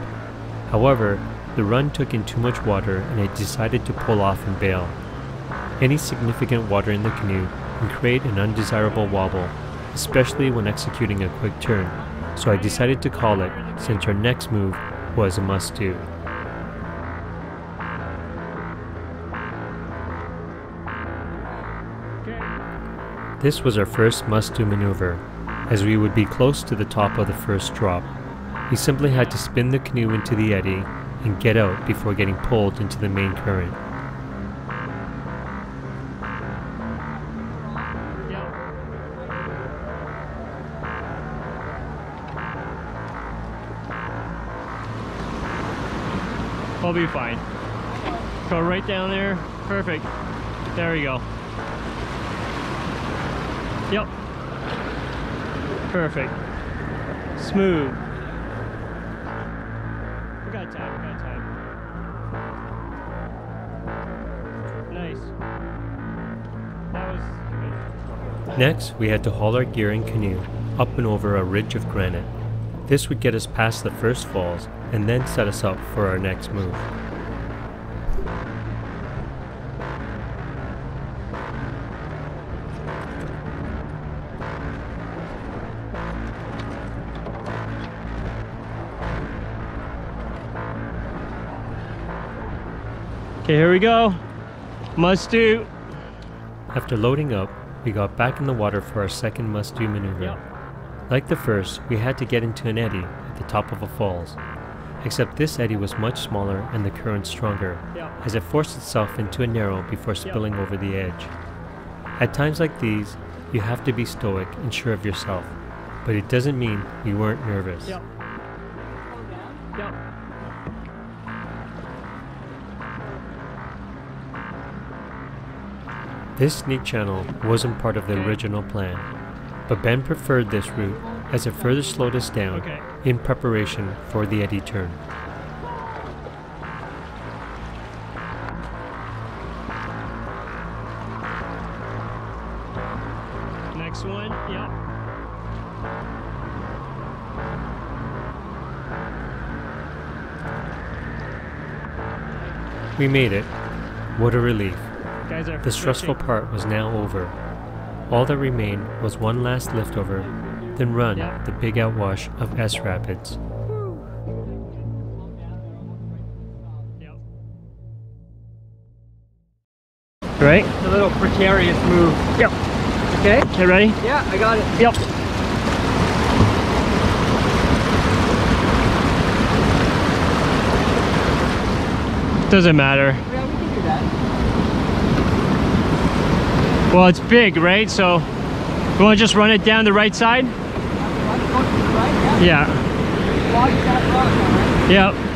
However, the run took in too much water and I decided to pull off and bail. Any significant water in the canoe can create an undesirable wobble, especially when executing a quick turn, so I decided to call it since our next move was a must do. This was our first must do maneuver, as we would be close to the top of the first drop. We simply had to spin the canoe into the eddy and get out before getting pulled into the main current. We'll be fine. Go right down there. Perfect. There we go. Yep. Perfect. Smooth. We got time, we got time. Nice. That was. Next, we had to haul our gear and canoe up and over a ridge of granite. This would get us past the first falls and then set us up for our next move. Okay, here we go. Must do. After loading up, we got back in the water for our second must-do maneuver. Like the first, we had to get into an eddy at the top of a falls. Except this eddy was much smaller and the current stronger, Yeah. as it forced itself into a narrow before spilling over the edge. At times like these, you have to be stoic and sure of yourself, but it doesn't mean we weren't nervous. Yep. This sneak channel wasn't part of the original plan, but Ben preferred this route as it further slowed us down Okay. in preparation for the eddy turn. Next one. Yep. We made it. What a relief. Guys are The stressful part was now over. All that remained was one last liftover, then run Yeah. the big outwash of S Rapids. Yep. Right? A little precarious move. Yep. Okay? Okay, ready? Yeah, I got it. Yep. Doesn't matter. Yeah, we can do that. Well, it's big, right? So, you want to just run it down the right side? Yeah. yeah.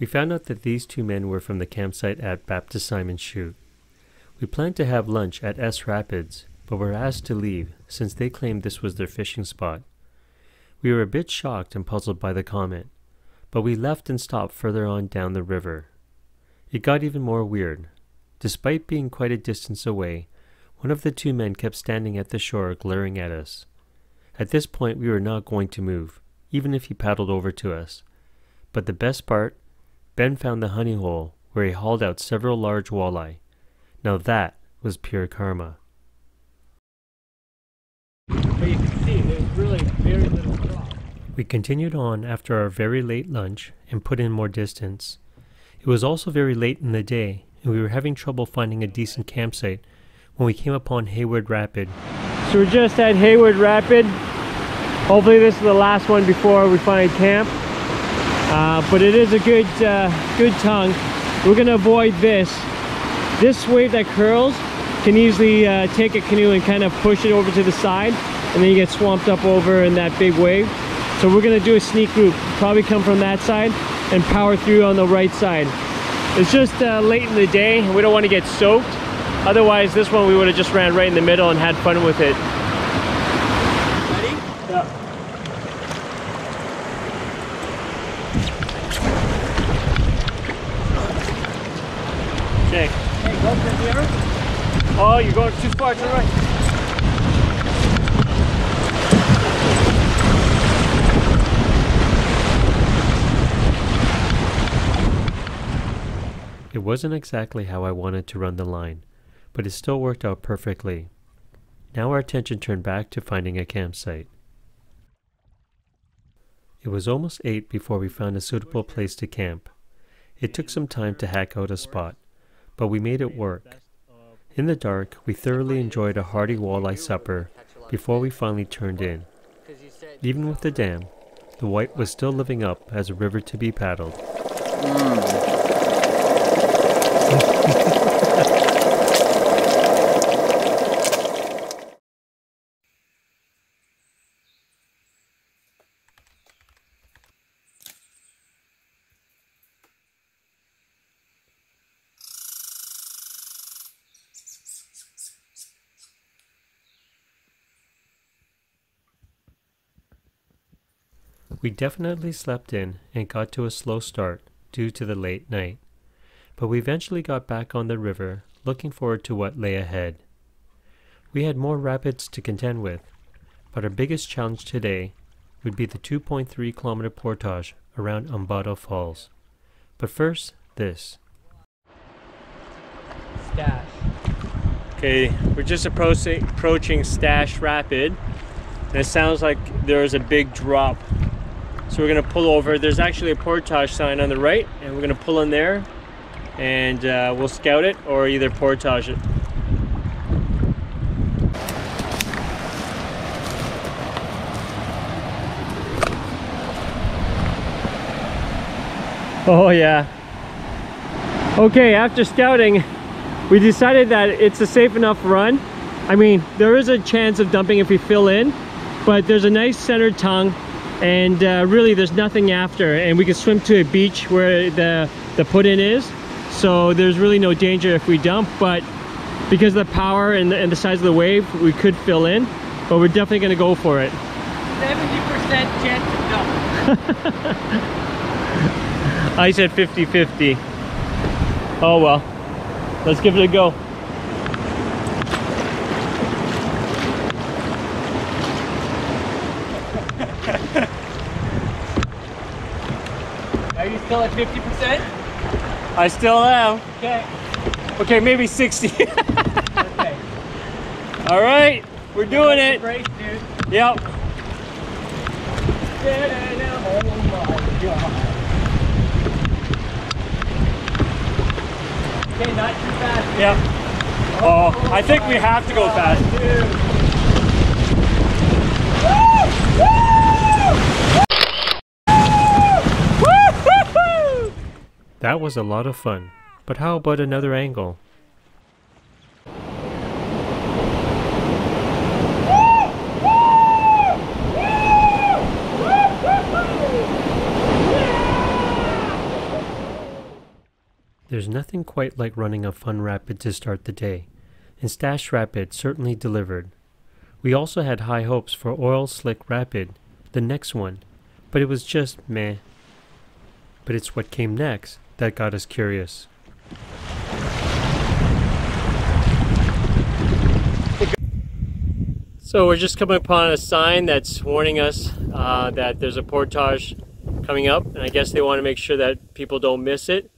We found out that these two men were from the campsite at Baptiste Simon Chute. We planned to have lunch at S Rapids, but were asked to leave since they claimed this was their fishing spot. We were a bit shocked and puzzled by the comment, but we left and stopped further on down the river. It got even more weird. Despite being quite a distance away, one of the two men kept standing at the shore glaring at us. At this point, we were not going to move, even if he paddled over to us. But the best part Ben found the honey hole where he hauled out several large walleye. Now that was pure karma. But you can see really very little drop. We continued on after our very late lunch and put in more distance. It was also very late in the day, and we were having trouble finding a decent campsite when we came upon Hayward Rapid. So we're just at Hayward Rapid. Hopefully this is the last one before we find camp. Uh, but it is a good, uh, good tongue. We're gonna avoid this. This wave that curls can easily uh, take a canoe and kind of push it over to the side, and then you get swamped up over in that big wave. So we're gonna do a sneak route. Probably come from that side and power through on the right side. It's just uh, late in the day, we don't want to get soaked. Otherwise, this one we would have just ran right in the middle and had fun with it. Ready? Yeah. Oh, you're going too far to the right. It wasn't exactly how I wanted to run the line, but it still worked out perfectly. Now our attention turned back to finding a campsite. It was almost 8 before we found a suitable place to camp. It took some time to hack out a spot, but we made it work. In the dark, we thoroughly enjoyed a hearty walleye supper before we finally turned in. Even with the dam, the White was still living up as a river to be paddled. Hmm. We definitely slept in and got to a slow start due to the late night, but we eventually got back on the river looking forward to what lay ahead. We had more rapids to contend with, but our biggest challenge today would be the 2.3 kilometer portage around Umbata Falls. But first, this. Stash. Okay, we're just approaching approaching Stash Rapid, and it sounds like there's a big drop. So we're gonna pull over. There's actually a portage sign on the right, and we're gonna pull in there, and uh, we'll scout it or either portage it. Oh yeah. Okay, after scouting, we decided that it's a safe enough run. I mean, there is a chance of dumping if we fill in, but there's a nice center tongue and uh, really there's nothing after and we can swim to a beach where the, the put-in is. So there's really no danger if we dump, but because of the power and the, and the size of the wave, we could fill in, but we're definitely gonna go for it. 70% chance to dump. I said 50-50. Oh well, let's give it a go. Still at 50%? I still am. Okay. Okay, maybe 60. Okay. All right, we're doing it. Brace, dude. Yep. Oh. Okay, not too fast. Yep. Oh, I think we have to go fast. That was a lot of fun, but how about another angle? There's nothing quite like running a fun rapid to start the day, and Stash Rapid certainly delivered. We also had high hopes for Oil Slick Rapid, the next one, but it was just meh. But it's what came next that got us curious. So we're just coming upon a sign that's warning us uh, that there's a portage coming up, and I guess they want to make sure that people don't miss it,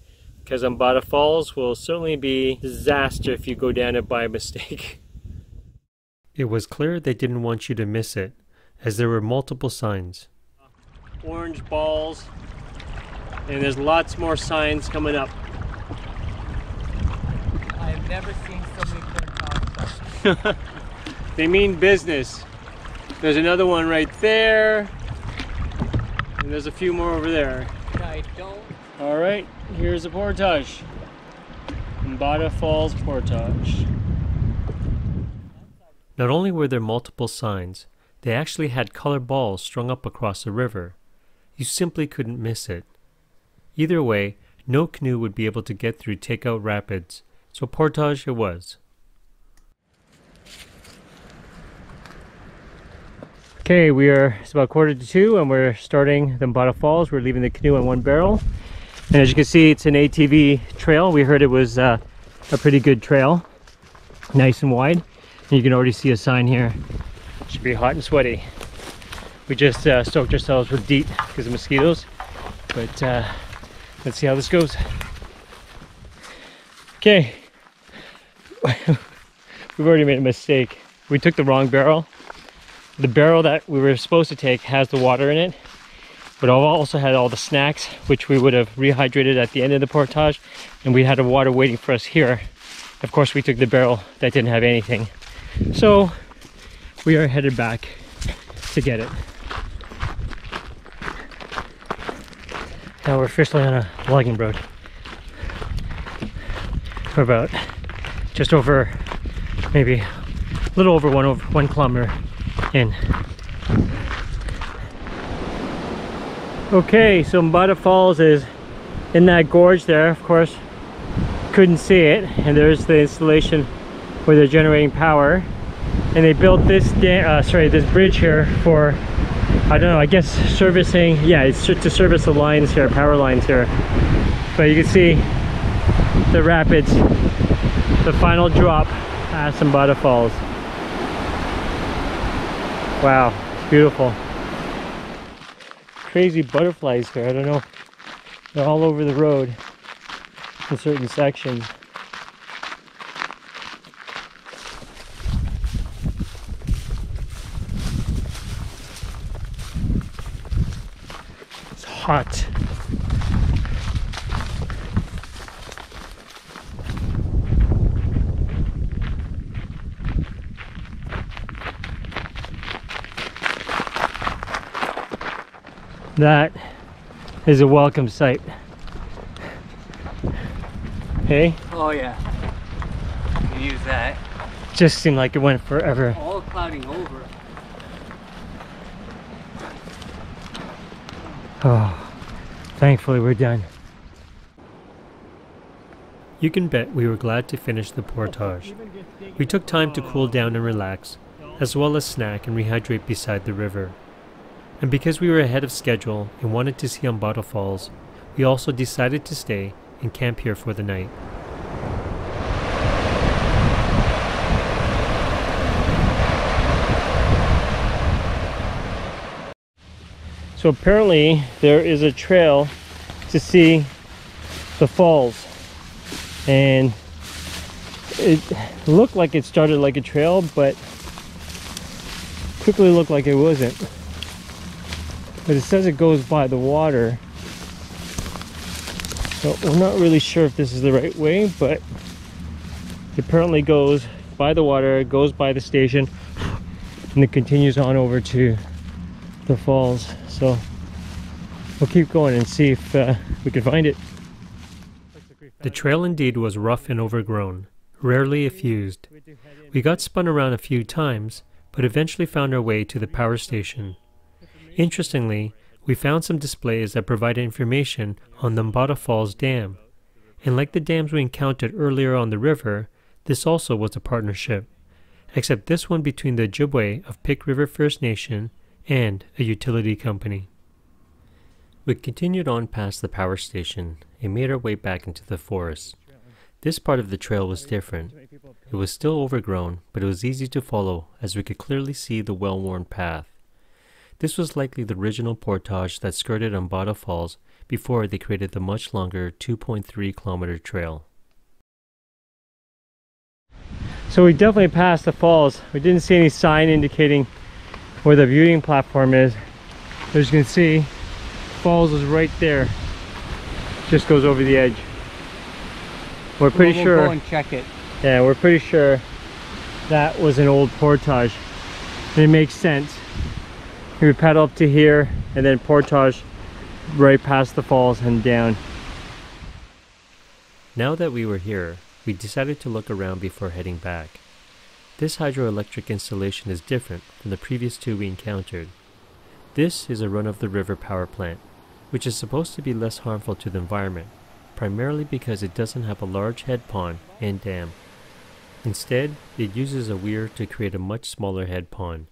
because Umbata Falls will certainly be disaster if you go down it by mistake. It was clear they didn't want you to miss it, as there were multiple signs. Orange balls, and there's lots more signs coming up. I've never seen so many portage They mean business. There's another one right there, and there's a few more over there. I don't. All right, here's a portage. Umbata Falls Portage. Not only were there multiple signs, they actually had color balls strung up across the river. You simply couldn't miss it. Either way, no canoe would be able to get through Takeout Rapids, so portage it was. Okay, we are, it's about quarter to two and we're starting the Umbata Falls. We're leaving the canoe on one barrel. And as you can see, it's an ATV trail. We heard it was uh, a pretty good trail, nice and wide. And you can already see a sign here. Should be hot and sweaty. We just uh, soaked ourselves with DEET because of mosquitoes. But uh, let's see how this goes. Okay. We've already made a mistake. We took the wrong barrel the barrel that we were supposed to take has the water in it but it also had all the snacks which we would have rehydrated at the end of the portage and we had the water waiting for us here of course we took the barrel that didn't have anything so we are headed back to get it Now we're officially on a logging road. We're about just over, maybe a little over one over one kilometer in. Okay, so Umbata Falls is in that gorge there, of course. Couldn't see it, and there's the installation where they're generating power. And they built this uh, sorry, this bridge here for, I don't know, I guess servicing, yeah, it's to service the lines here, power lines here. But you can see the rapids, the final drop at Umbata Falls. Wow, it's beautiful crazy butterflies here. I don't know. They're all over the road in certain sections. Hot. That is a welcome sight. Hey? Oh yeah. You can use that. Just seemed like it went forever. All clouding over. Oh, thankfully we're done. You can bet we were glad to finish the portage. We took time to cool down and relax, as well as snack and rehydrate beside the river. And because we were ahead of schedule and wanted to see Umbata Falls, we also decided to stay and camp here for the night. So apparently there is a trail to see the falls. And it looked like it started like a trail but quickly looked like it wasn't. But it says it goes by the water. So we're not really sure if this is the right way but it apparently goes by the water goes by the station and it continues on over to the falls so we'll keep going and see if uh, we can find it. The trail indeed was rough and overgrown rarely if used we got spun around a few times but eventually found our way to the power station. Interestingly, we found some displays that provide information on the Umbata Falls Dam. And like the dams we encountered earlier on the river, this also was a partnership, except this one between the Ojibwe of Pic River First Nation and a utility company. We continued on past the power station and made our way back into the forest. This part of the trail was different. It was still overgrown, but it was easy to follow as we could clearly see the well-worn path. This was likely the original portage that skirted Umbata Falls before they created the much longer 2.3 kilometer trail. So we definitely passed the falls. We didn't see any sign indicating where the viewing platform is. As you can see, falls is right there. Just goes over the edge. We're pretty we'll, sure. We'll go and check it. Yeah, we're pretty sure that was an old portage. And it makes sense we would paddle up to here and then portage right past the falls and down. Now that we were here, we decided to look around before heading back. This hydroelectric installation is different from the previous two we encountered. This is a run-of-the-river power plant, which is supposed to be less harmful to the environment, primarily because it doesn't have a large head pond and dam. Instead, it uses a weir to create a much smaller head pond,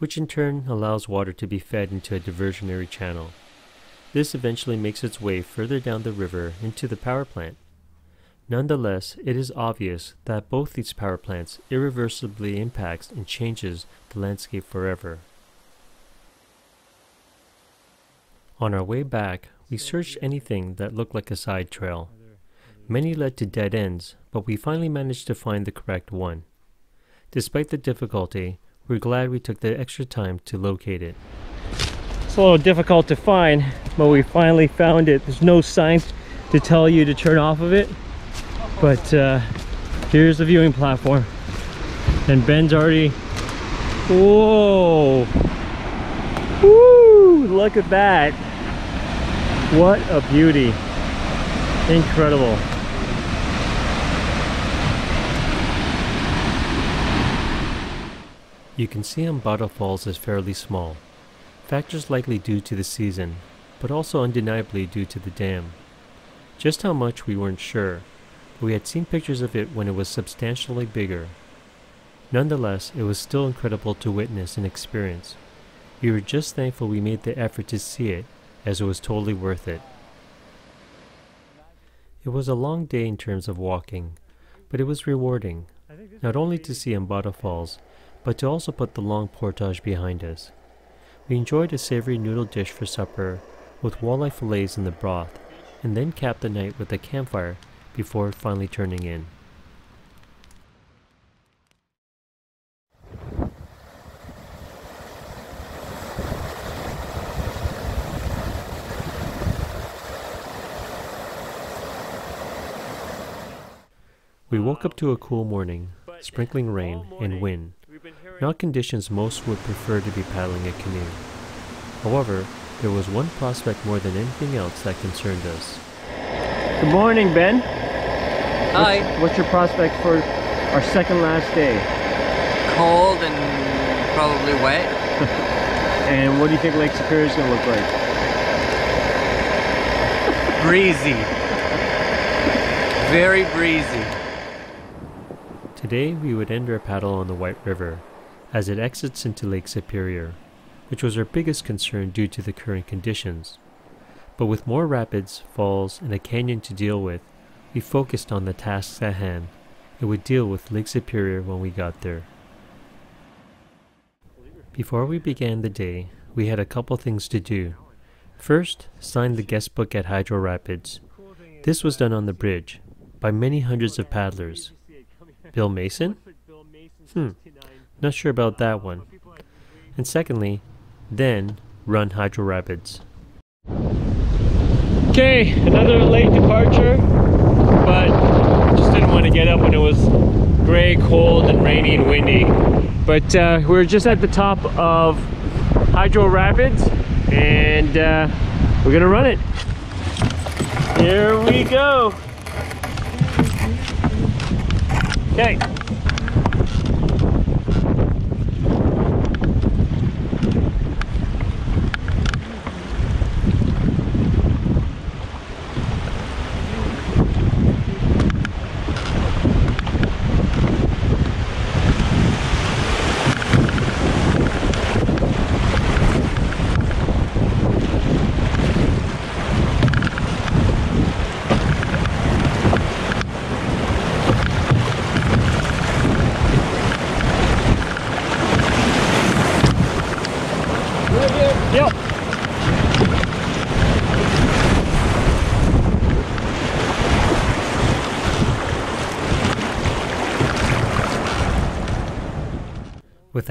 which in turn allows water to be fed into a diversionary channel. This eventually makes its way further down the river into the power plant. Nonetheless, it is obvious that both these power plants irreversibly impacts and changes the landscape forever. On our way back, we searched anything that looked like a side trail. Many led to dead ends, but we finally managed to find the correct one. Despite the difficulty, we're glad we took the extra time to locate it. It's a little difficult to find, but we finally found it. There's no signs to tell you to turn off of it, but uh, here's the viewing platform. And Ben's already, whoa, woo, look at that. What a beauty. Incredible. You can see Umbata Falls is fairly small. Factors likely due to the season, but also undeniably due to the dam. Just how much we weren't sure, we had seen pictures of it when it was substantially bigger. Nonetheless, it was still incredible to witness and experience. We were just thankful we made the effort to see it, as it was totally worth it. It was a long day in terms of walking, but it was rewarding, not only to see Umbata Falls, but to also put the long portage behind us. We enjoyed a savory noodle dish for supper with walleye fillets in the broth, and then capped the night with a campfire before finally turning in. We woke up to a cool morning, sprinkling rain and wind, not conditions most would prefer to be paddling a canoe. However, there was one prospect more than anything else that concerned us. Good morning, Ben. Hi. What's, what's your prospect for our second last day? Cold and probably wet. And what do you think Lake Superior is going to look like? Breezy. Very breezy. Today we would end our paddle on the White River as it exits into Lake Superior, which was our biggest concern due to the current conditions. But with more rapids, falls, and a canyon to deal with, we focused on the tasks at hand and would deal with Lake Superior when we got there. Before we began the day, we had a couple things to do. First, sign the guest book at Hydro Rapids. This was done on the bridge by many hundreds of paddlers. Bill Mason? Hmm, not sure about that one. And secondly, then run Hydro Rapids. Okay, another late departure, but just didn't want to get up when it was gray, cold, and rainy and windy. But uh, we're just at the top of Hydro Rapids, and uh, we're gonna run it. Here we go. Okay.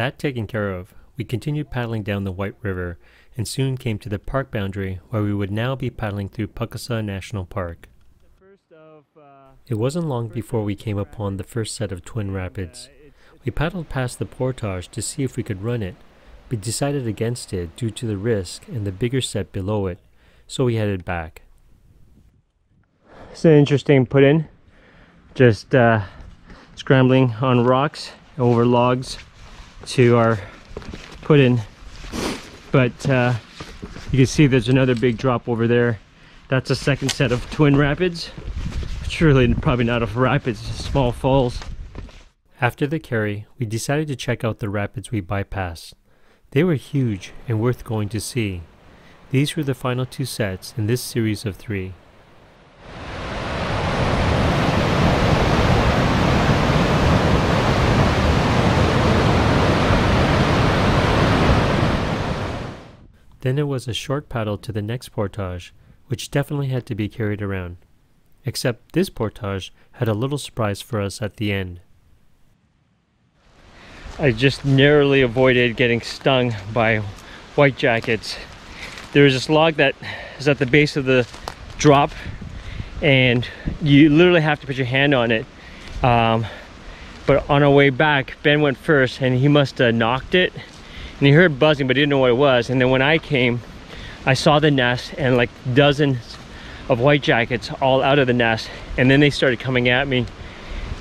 That taken care of, we continued paddling down the White River and soon came to the park boundary where we would now be paddling through Pukaskwa National Park. It wasn't long before we came upon the first set of twin rapids. We paddled past the portage to see if we could run it, but decided against it due to the risk and the bigger set below it, so we headed back. It's an interesting put in. Just uh, scrambling on rocks over logs to our put in. But uh, you can see there's another big drop over there. That's a second set of twin rapids. It's really probably not a rapids, small falls. After the carry, we decided to check out the rapids we bypassed. They were huge and worth going to see. These were the final two sets in this series of three. Then it was a short paddle to the next portage, which definitely had to be carried around. Except this portage had a little surprise for us at the end. I just narrowly avoided getting stung by white jackets. There was this log that is at the base of the drop and you literally have to put your hand on it. Um, but on our way back, Ben went first and he must have knocked it. And he heard buzzing, but he didn't know what it was. And then when I came, I saw the nest and like dozens of white jackets all out of the nest. And then they started coming at me.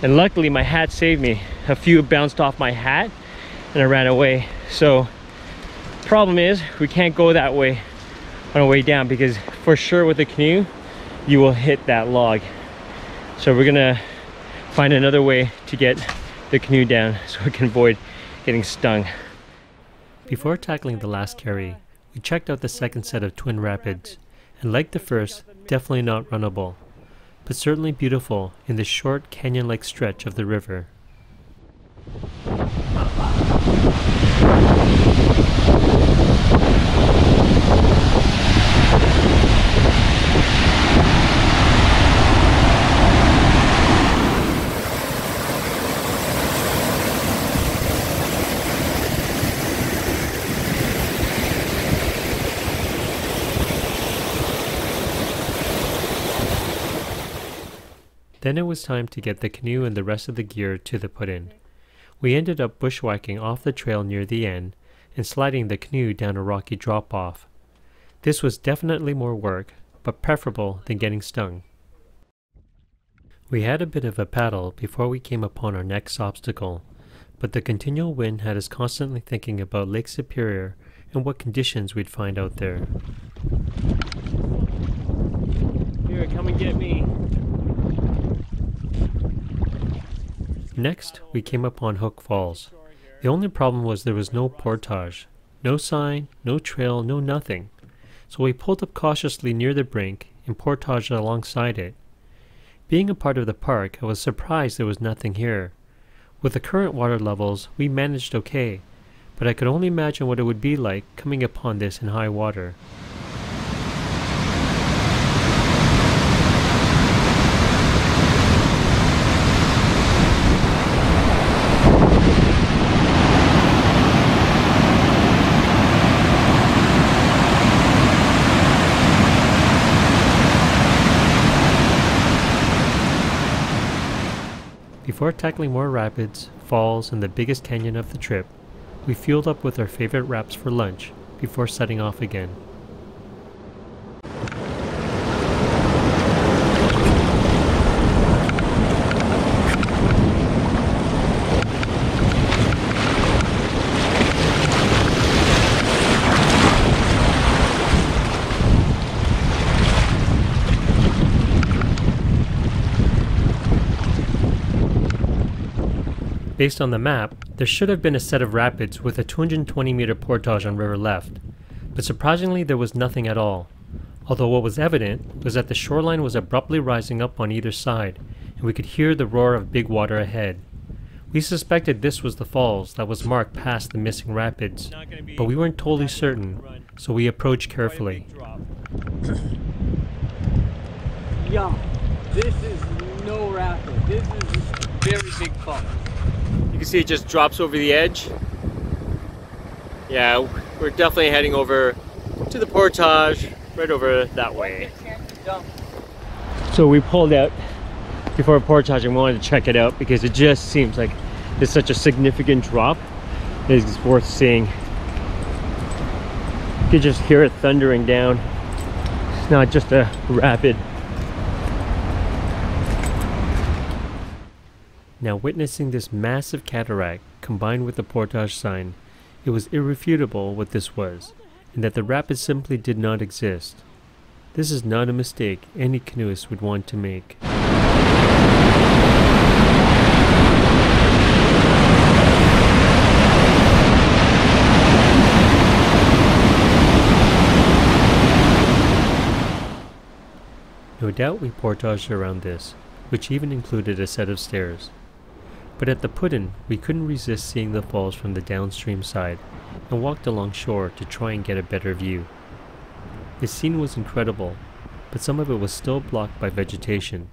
And luckily my hat saved me. A few bounced off my hat and I ran away. So problem is we can't go that way on our way down because for sure with the canoe you will hit that log. So we're gonna find another way to get the canoe down so we can avoid getting stung Before tackling the last carry, we checked out the second set of twin rapids, and like the first, definitely not runnable, but certainly beautiful in the short canyon-like stretch of the river. Then it was time to get the canoe and the rest of the gear to the put-in. We ended up bushwhacking off the trail near the end and sliding the canoe down a rocky drop-off. This was definitely more work, but preferable than getting stung. We had a bit of a paddle before we came upon our next obstacle, but the continual wind had us constantly thinking about Lake Superior and what conditions we'd find out there. here come and get me Next, we came upon Hook Falls. The only problem was there was no portage. No sign, no trail, no nothing. So we pulled up cautiously near the brink and portaged alongside it. Being a part of the park, I was surprised there was nothing here. With the current water levels, we managed okay, but I could only imagine what it would be like coming upon this in high water. Before tackling more rapids, falls, and the biggest canyon of the trip, we fueled up with our favorite wraps for lunch before setting off again. Based on the map, there should have been a set of rapids with a 220 meter portage on river left, but surprisingly there was nothing at all. Although what was evident was that the shoreline was abruptly rising up on either side, and we could hear the roar of big water ahead. We suspected this was the falls that was marked past the missing rapids, but we weren't totally certain, so we approached carefully. Yo, this is no rapid. This is very big fall. Can see it just drops over the edge. Yeah, we're definitely heading over to the portage, right over that way. So we pulled out before portage and wanted to check it out because it just seems like it's such a significant drop. It's worth seeing. You can just hear it thundering down. It's not just a rapid. Now, witnessing this massive cataract combined with the portage sign, it was irrefutable what this was, and that the rapids simply did not exist. This is not a mistake any canoeist would want to make. No doubt we portaged around this, which even included a set of stairs. But at the put-in, we couldn't resist seeing the falls from the downstream side, and walked along shore to try and get a better view. The scene was incredible, but some of it was still blocked by vegetation,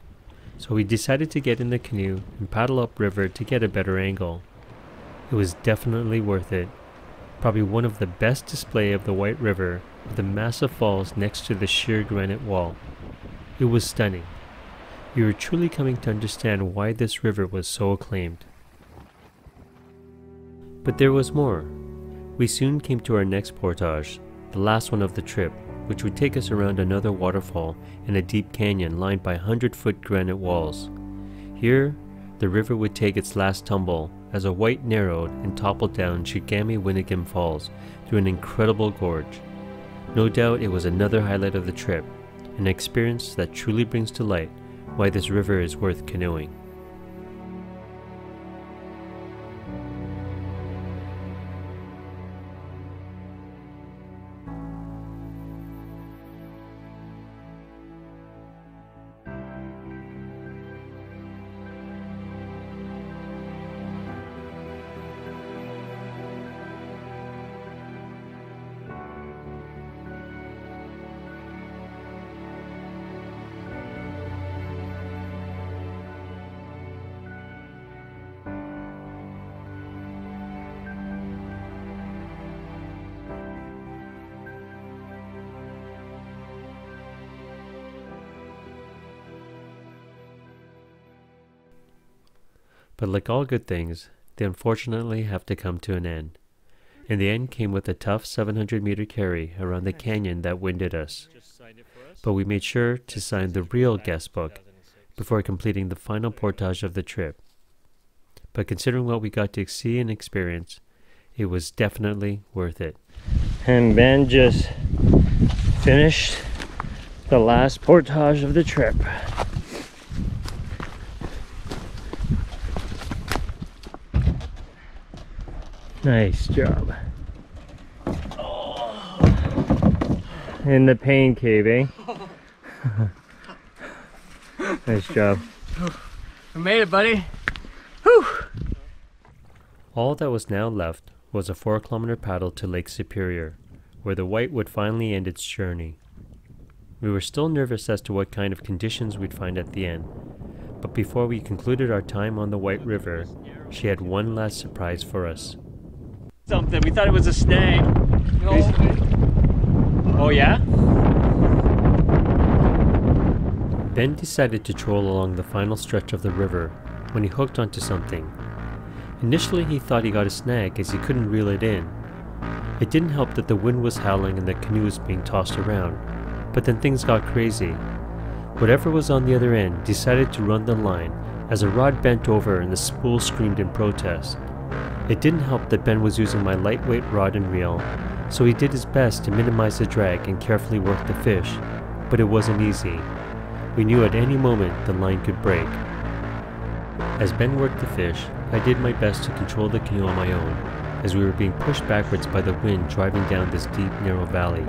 so we decided to get in the canoe and paddle upriver to get a better angle. It was definitely worth it. Probably one of the best display of the White River with the massive falls next to the sheer granite wall. It was stunning. We were truly coming to understand why this river was so acclaimed. But there was more. We soon came to our next portage, the last one of the trip, which would take us around another waterfall in a deep canyon lined by 100 foot granite walls. Here, the river would take its last tumble as a white narrowed and toppled down Chigamiwinigum Falls through an incredible gorge. No doubt it was another highlight of the trip, an experience that truly brings to light why this river is worth canoeing. But like all good things, they unfortunately have to come to an end. And the end came with a tough 700 meter carry around the canyon that winded us. But we made sure to sign the real guest book before completing the final portage of the trip. But considering what we got to see and experience, it was definitely worth it. And Ben just finished the last portage of the trip. Nice job. In the pain cave, eh? nice job. We made it, buddy. Whew. All that was now left was a four kilometer paddle to Lake Superior, where the White would finally end its journey. We were still nervous as to what kind of conditions we'd find at the end, but before we concluded our time on the White River, she had one last surprise for us. Something. We thought it was a snag. Oh yeah? Ben decided to troll along the final stretch of the river when he hooked onto something. Initially, he thought he got a snag as he couldn't reel it in. It didn't help that the wind was howling and the canoe was being tossed around, but then things got crazy. Whatever was on the other end decided to run the line as a rod bent over and the spool screamed in protest. It didn't help that Ben was using my lightweight rod and reel, so he did his best to minimize the drag and carefully work the fish, but it wasn't easy. We knew at any moment the line could break. As Ben worked the fish, I did my best to control the canoe on my own, as we were being pushed backwards by the wind driving down this deep, narrow valley.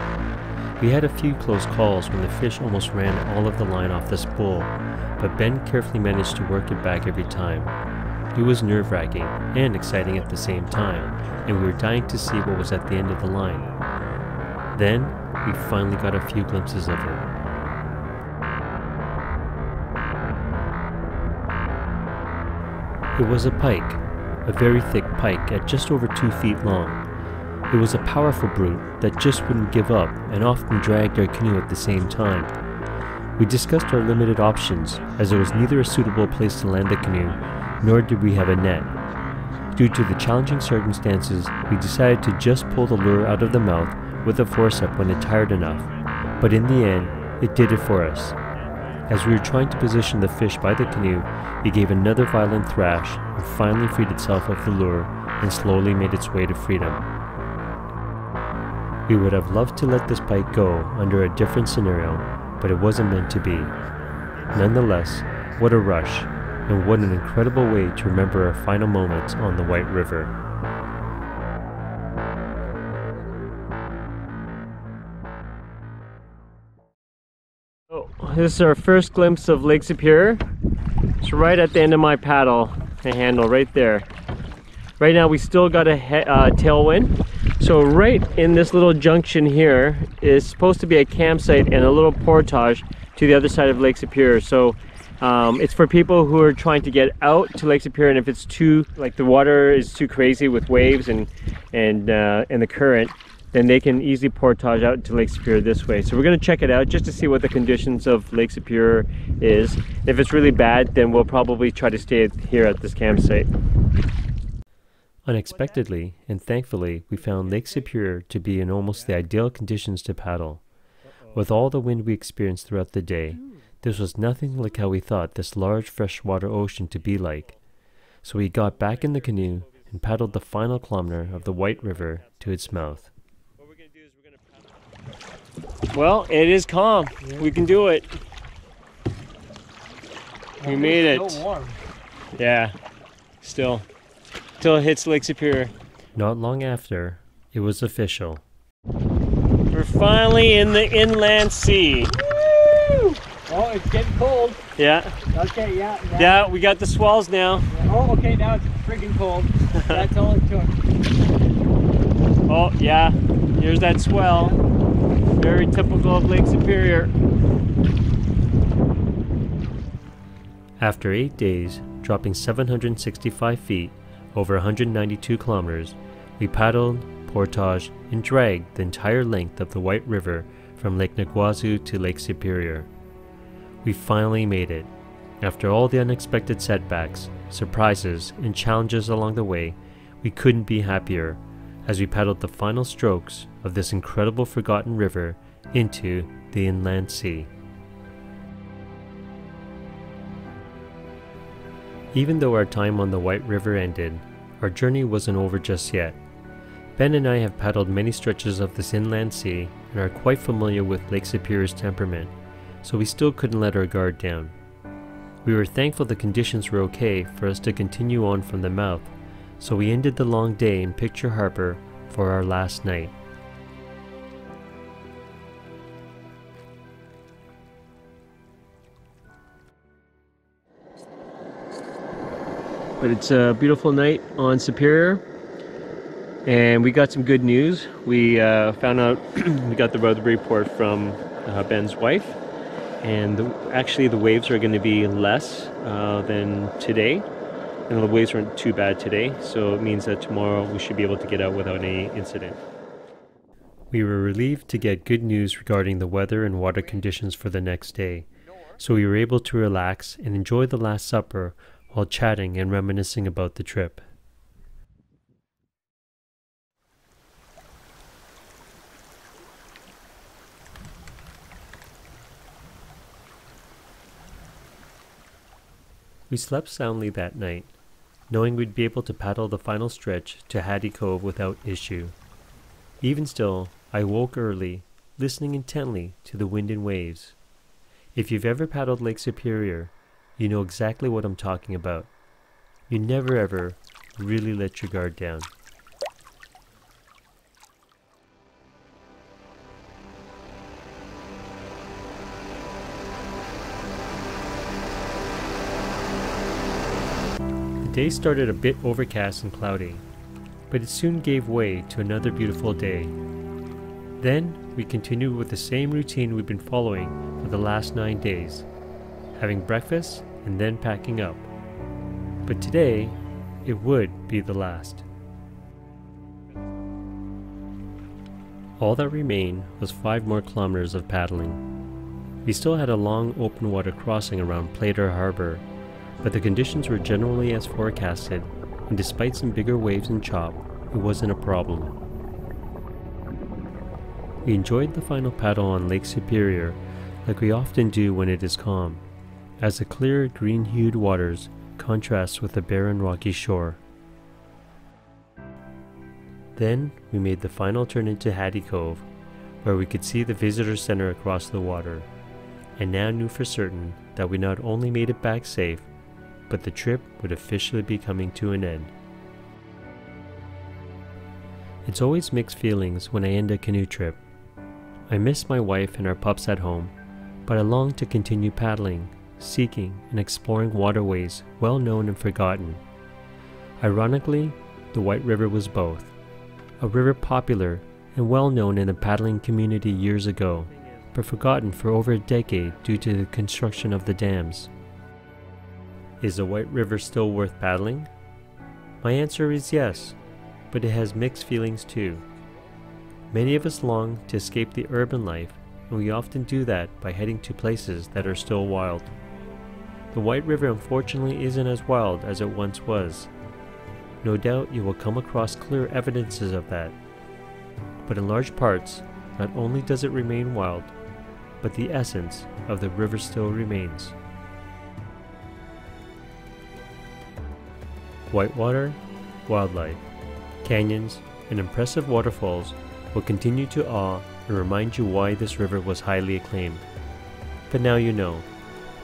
We had a few close calls when the fish almost ran all of the line off the spool, but Ben carefully managed to work it back every time. It was nerve wracking and exciting at the same time, and we were dying to see what was at the end of the line. Then, we finally got a few glimpses of it. It was a pike, a very thick pike at just over two feet long. It was a powerful brute that just wouldn't give up and often dragged our canoe at the same time. We discussed our limited options as there was neither a suitable place to land the canoe nor did we have a net. Due to the challenging circumstances, we decided to just pull the lure out of the mouth with a forceps when it tired enough, but in the end, it did it for us. As we were trying to position the fish by the canoe, it gave another violent thrash and finally freed itself of the lure and slowly made its way to freedom. We would have loved to let this pike go under a different scenario, but it wasn't meant to be. Nonetheless, what a rush, and what an incredible way to remember our final moments on the White River. Oh, this is our first glimpse of Lake Superior. It's right at the end of my paddle the handle, right there. Right now we still got a uh, tailwind. So right in this little junction here is supposed to be a campsite and a little portage to the other side of Lake Superior. So um, it's for people who are trying to get out to Lake Superior and if it's too, like the water is too crazy with waves and, and, uh, and the current, then they can easily portage out to Lake Superior this way. So we're gonna check it out just to see what the conditions of Lake Superior is. If it's really bad, then we'll probably try to stay here at this campsite. Unexpectedly and thankfully, we found Lake Superior to be in almost the ideal conditions to paddle. With all the wind we experienced throughout the day, this was nothing like how we thought this large freshwater ocean to be like. So we got back in the canoe and paddled the final kilometer of the White River to its mouth. Well, it is calm. We can do it. We made it. So warm. Yeah. Still. Till it hits Lake Superior. Not long after, it was official. We're finally in the inland sea. Oh, it's getting cold. Yeah. Okay, yeah. now- Yeah, we got the swells now. Oh, okay, now it's friggin' cold. That's all it took. Oh, yeah. Here's that swell. Very typical of Lake Superior. After eight days, dropping 765 feet, over 192 kilometers, we paddled, portaged, and dragged the entire length of the White River from Lake Negwazu to Lake Superior. We finally made it. After all the unexpected setbacks, surprises, and challenges along the way, we couldn't be happier as we paddled the final strokes of this incredible forgotten river into the inland sea. Even though our time on the White River ended, our journey wasn't over just yet. Ben and I have paddled many stretches of this inland sea and are quite familiar with Lake Superior's temperament, so we still couldn't let our guard down. We were thankful the conditions were okay for us to continue on from the mouth, so we ended the long day in Picture Harbor for our last night. But it's a beautiful night on Superior. And we got some good news. We uh, found out we got the weather report from uh, Ben's wife. And the, actually, the waves are going to be less uh, than today. And the waves aren't too bad today. So it means that tomorrow we should be able to get out without any incident. We were relieved to get good news regarding the weather and water conditions for the next day, so we were able to relax and enjoy the Last Supper while chatting and reminiscing about the trip. We slept soundly that night, knowing we'd be able to paddle the final stretch to Hattie Cove without issue. Even still, I woke early, listening intently to the wind and waves. If you've ever paddled Lake Superior, you know exactly what I'm talking about. You never ever really let your guard down. Day started a bit overcast and cloudy, but it soon gave way to another beautiful day. Then we continued with the same routine we've been following for the last nine days, having breakfast and then packing up. But today, it would be the last. All that remained was five more kilometers of paddling. We still had a long open water crossing around Playter Harbor, but the conditions were generally as forecasted, and despite some bigger waves and chop, it wasn't a problem. We enjoyed the final paddle on Lake Superior like we often do when it is calm, as the clear green hued waters contrast with the barren rocky shore. Then we made the final turn into Hattie Cove, where we could see the visitor center across the water, and now knew for certain that we not only made it back safe, but the trip would officially be coming to an end. It's always mixed feelings when I end a canoe trip. I miss my wife and our pups at home, but I long to continue paddling, seeking, and exploring waterways well known and forgotten. Ironically, the White River was both a river popular and well known in the paddling community years ago, but forgotten for over a decade due to the construction of the dams. Is the White River still worth paddling? My answer is yes, but it has mixed feelings too. Many of us long to escape the urban life, and we often do that by heading to places that are still wild. The White River unfortunately isn't as wild as it once was. No doubt you will come across clear evidences of that. But in large parts, not only does it remain wild, but the essence of the river still remains. Whitewater, wildlife, canyons, and impressive waterfalls will continue to awe and remind you why this river was highly acclaimed. But now you know,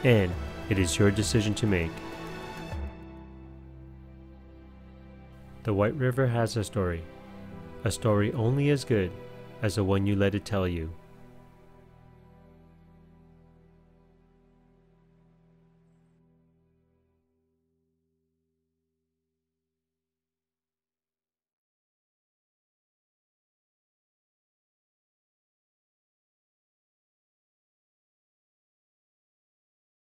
and it is your decision to make. The White River has a story, a story only as good as the one you let it tell you.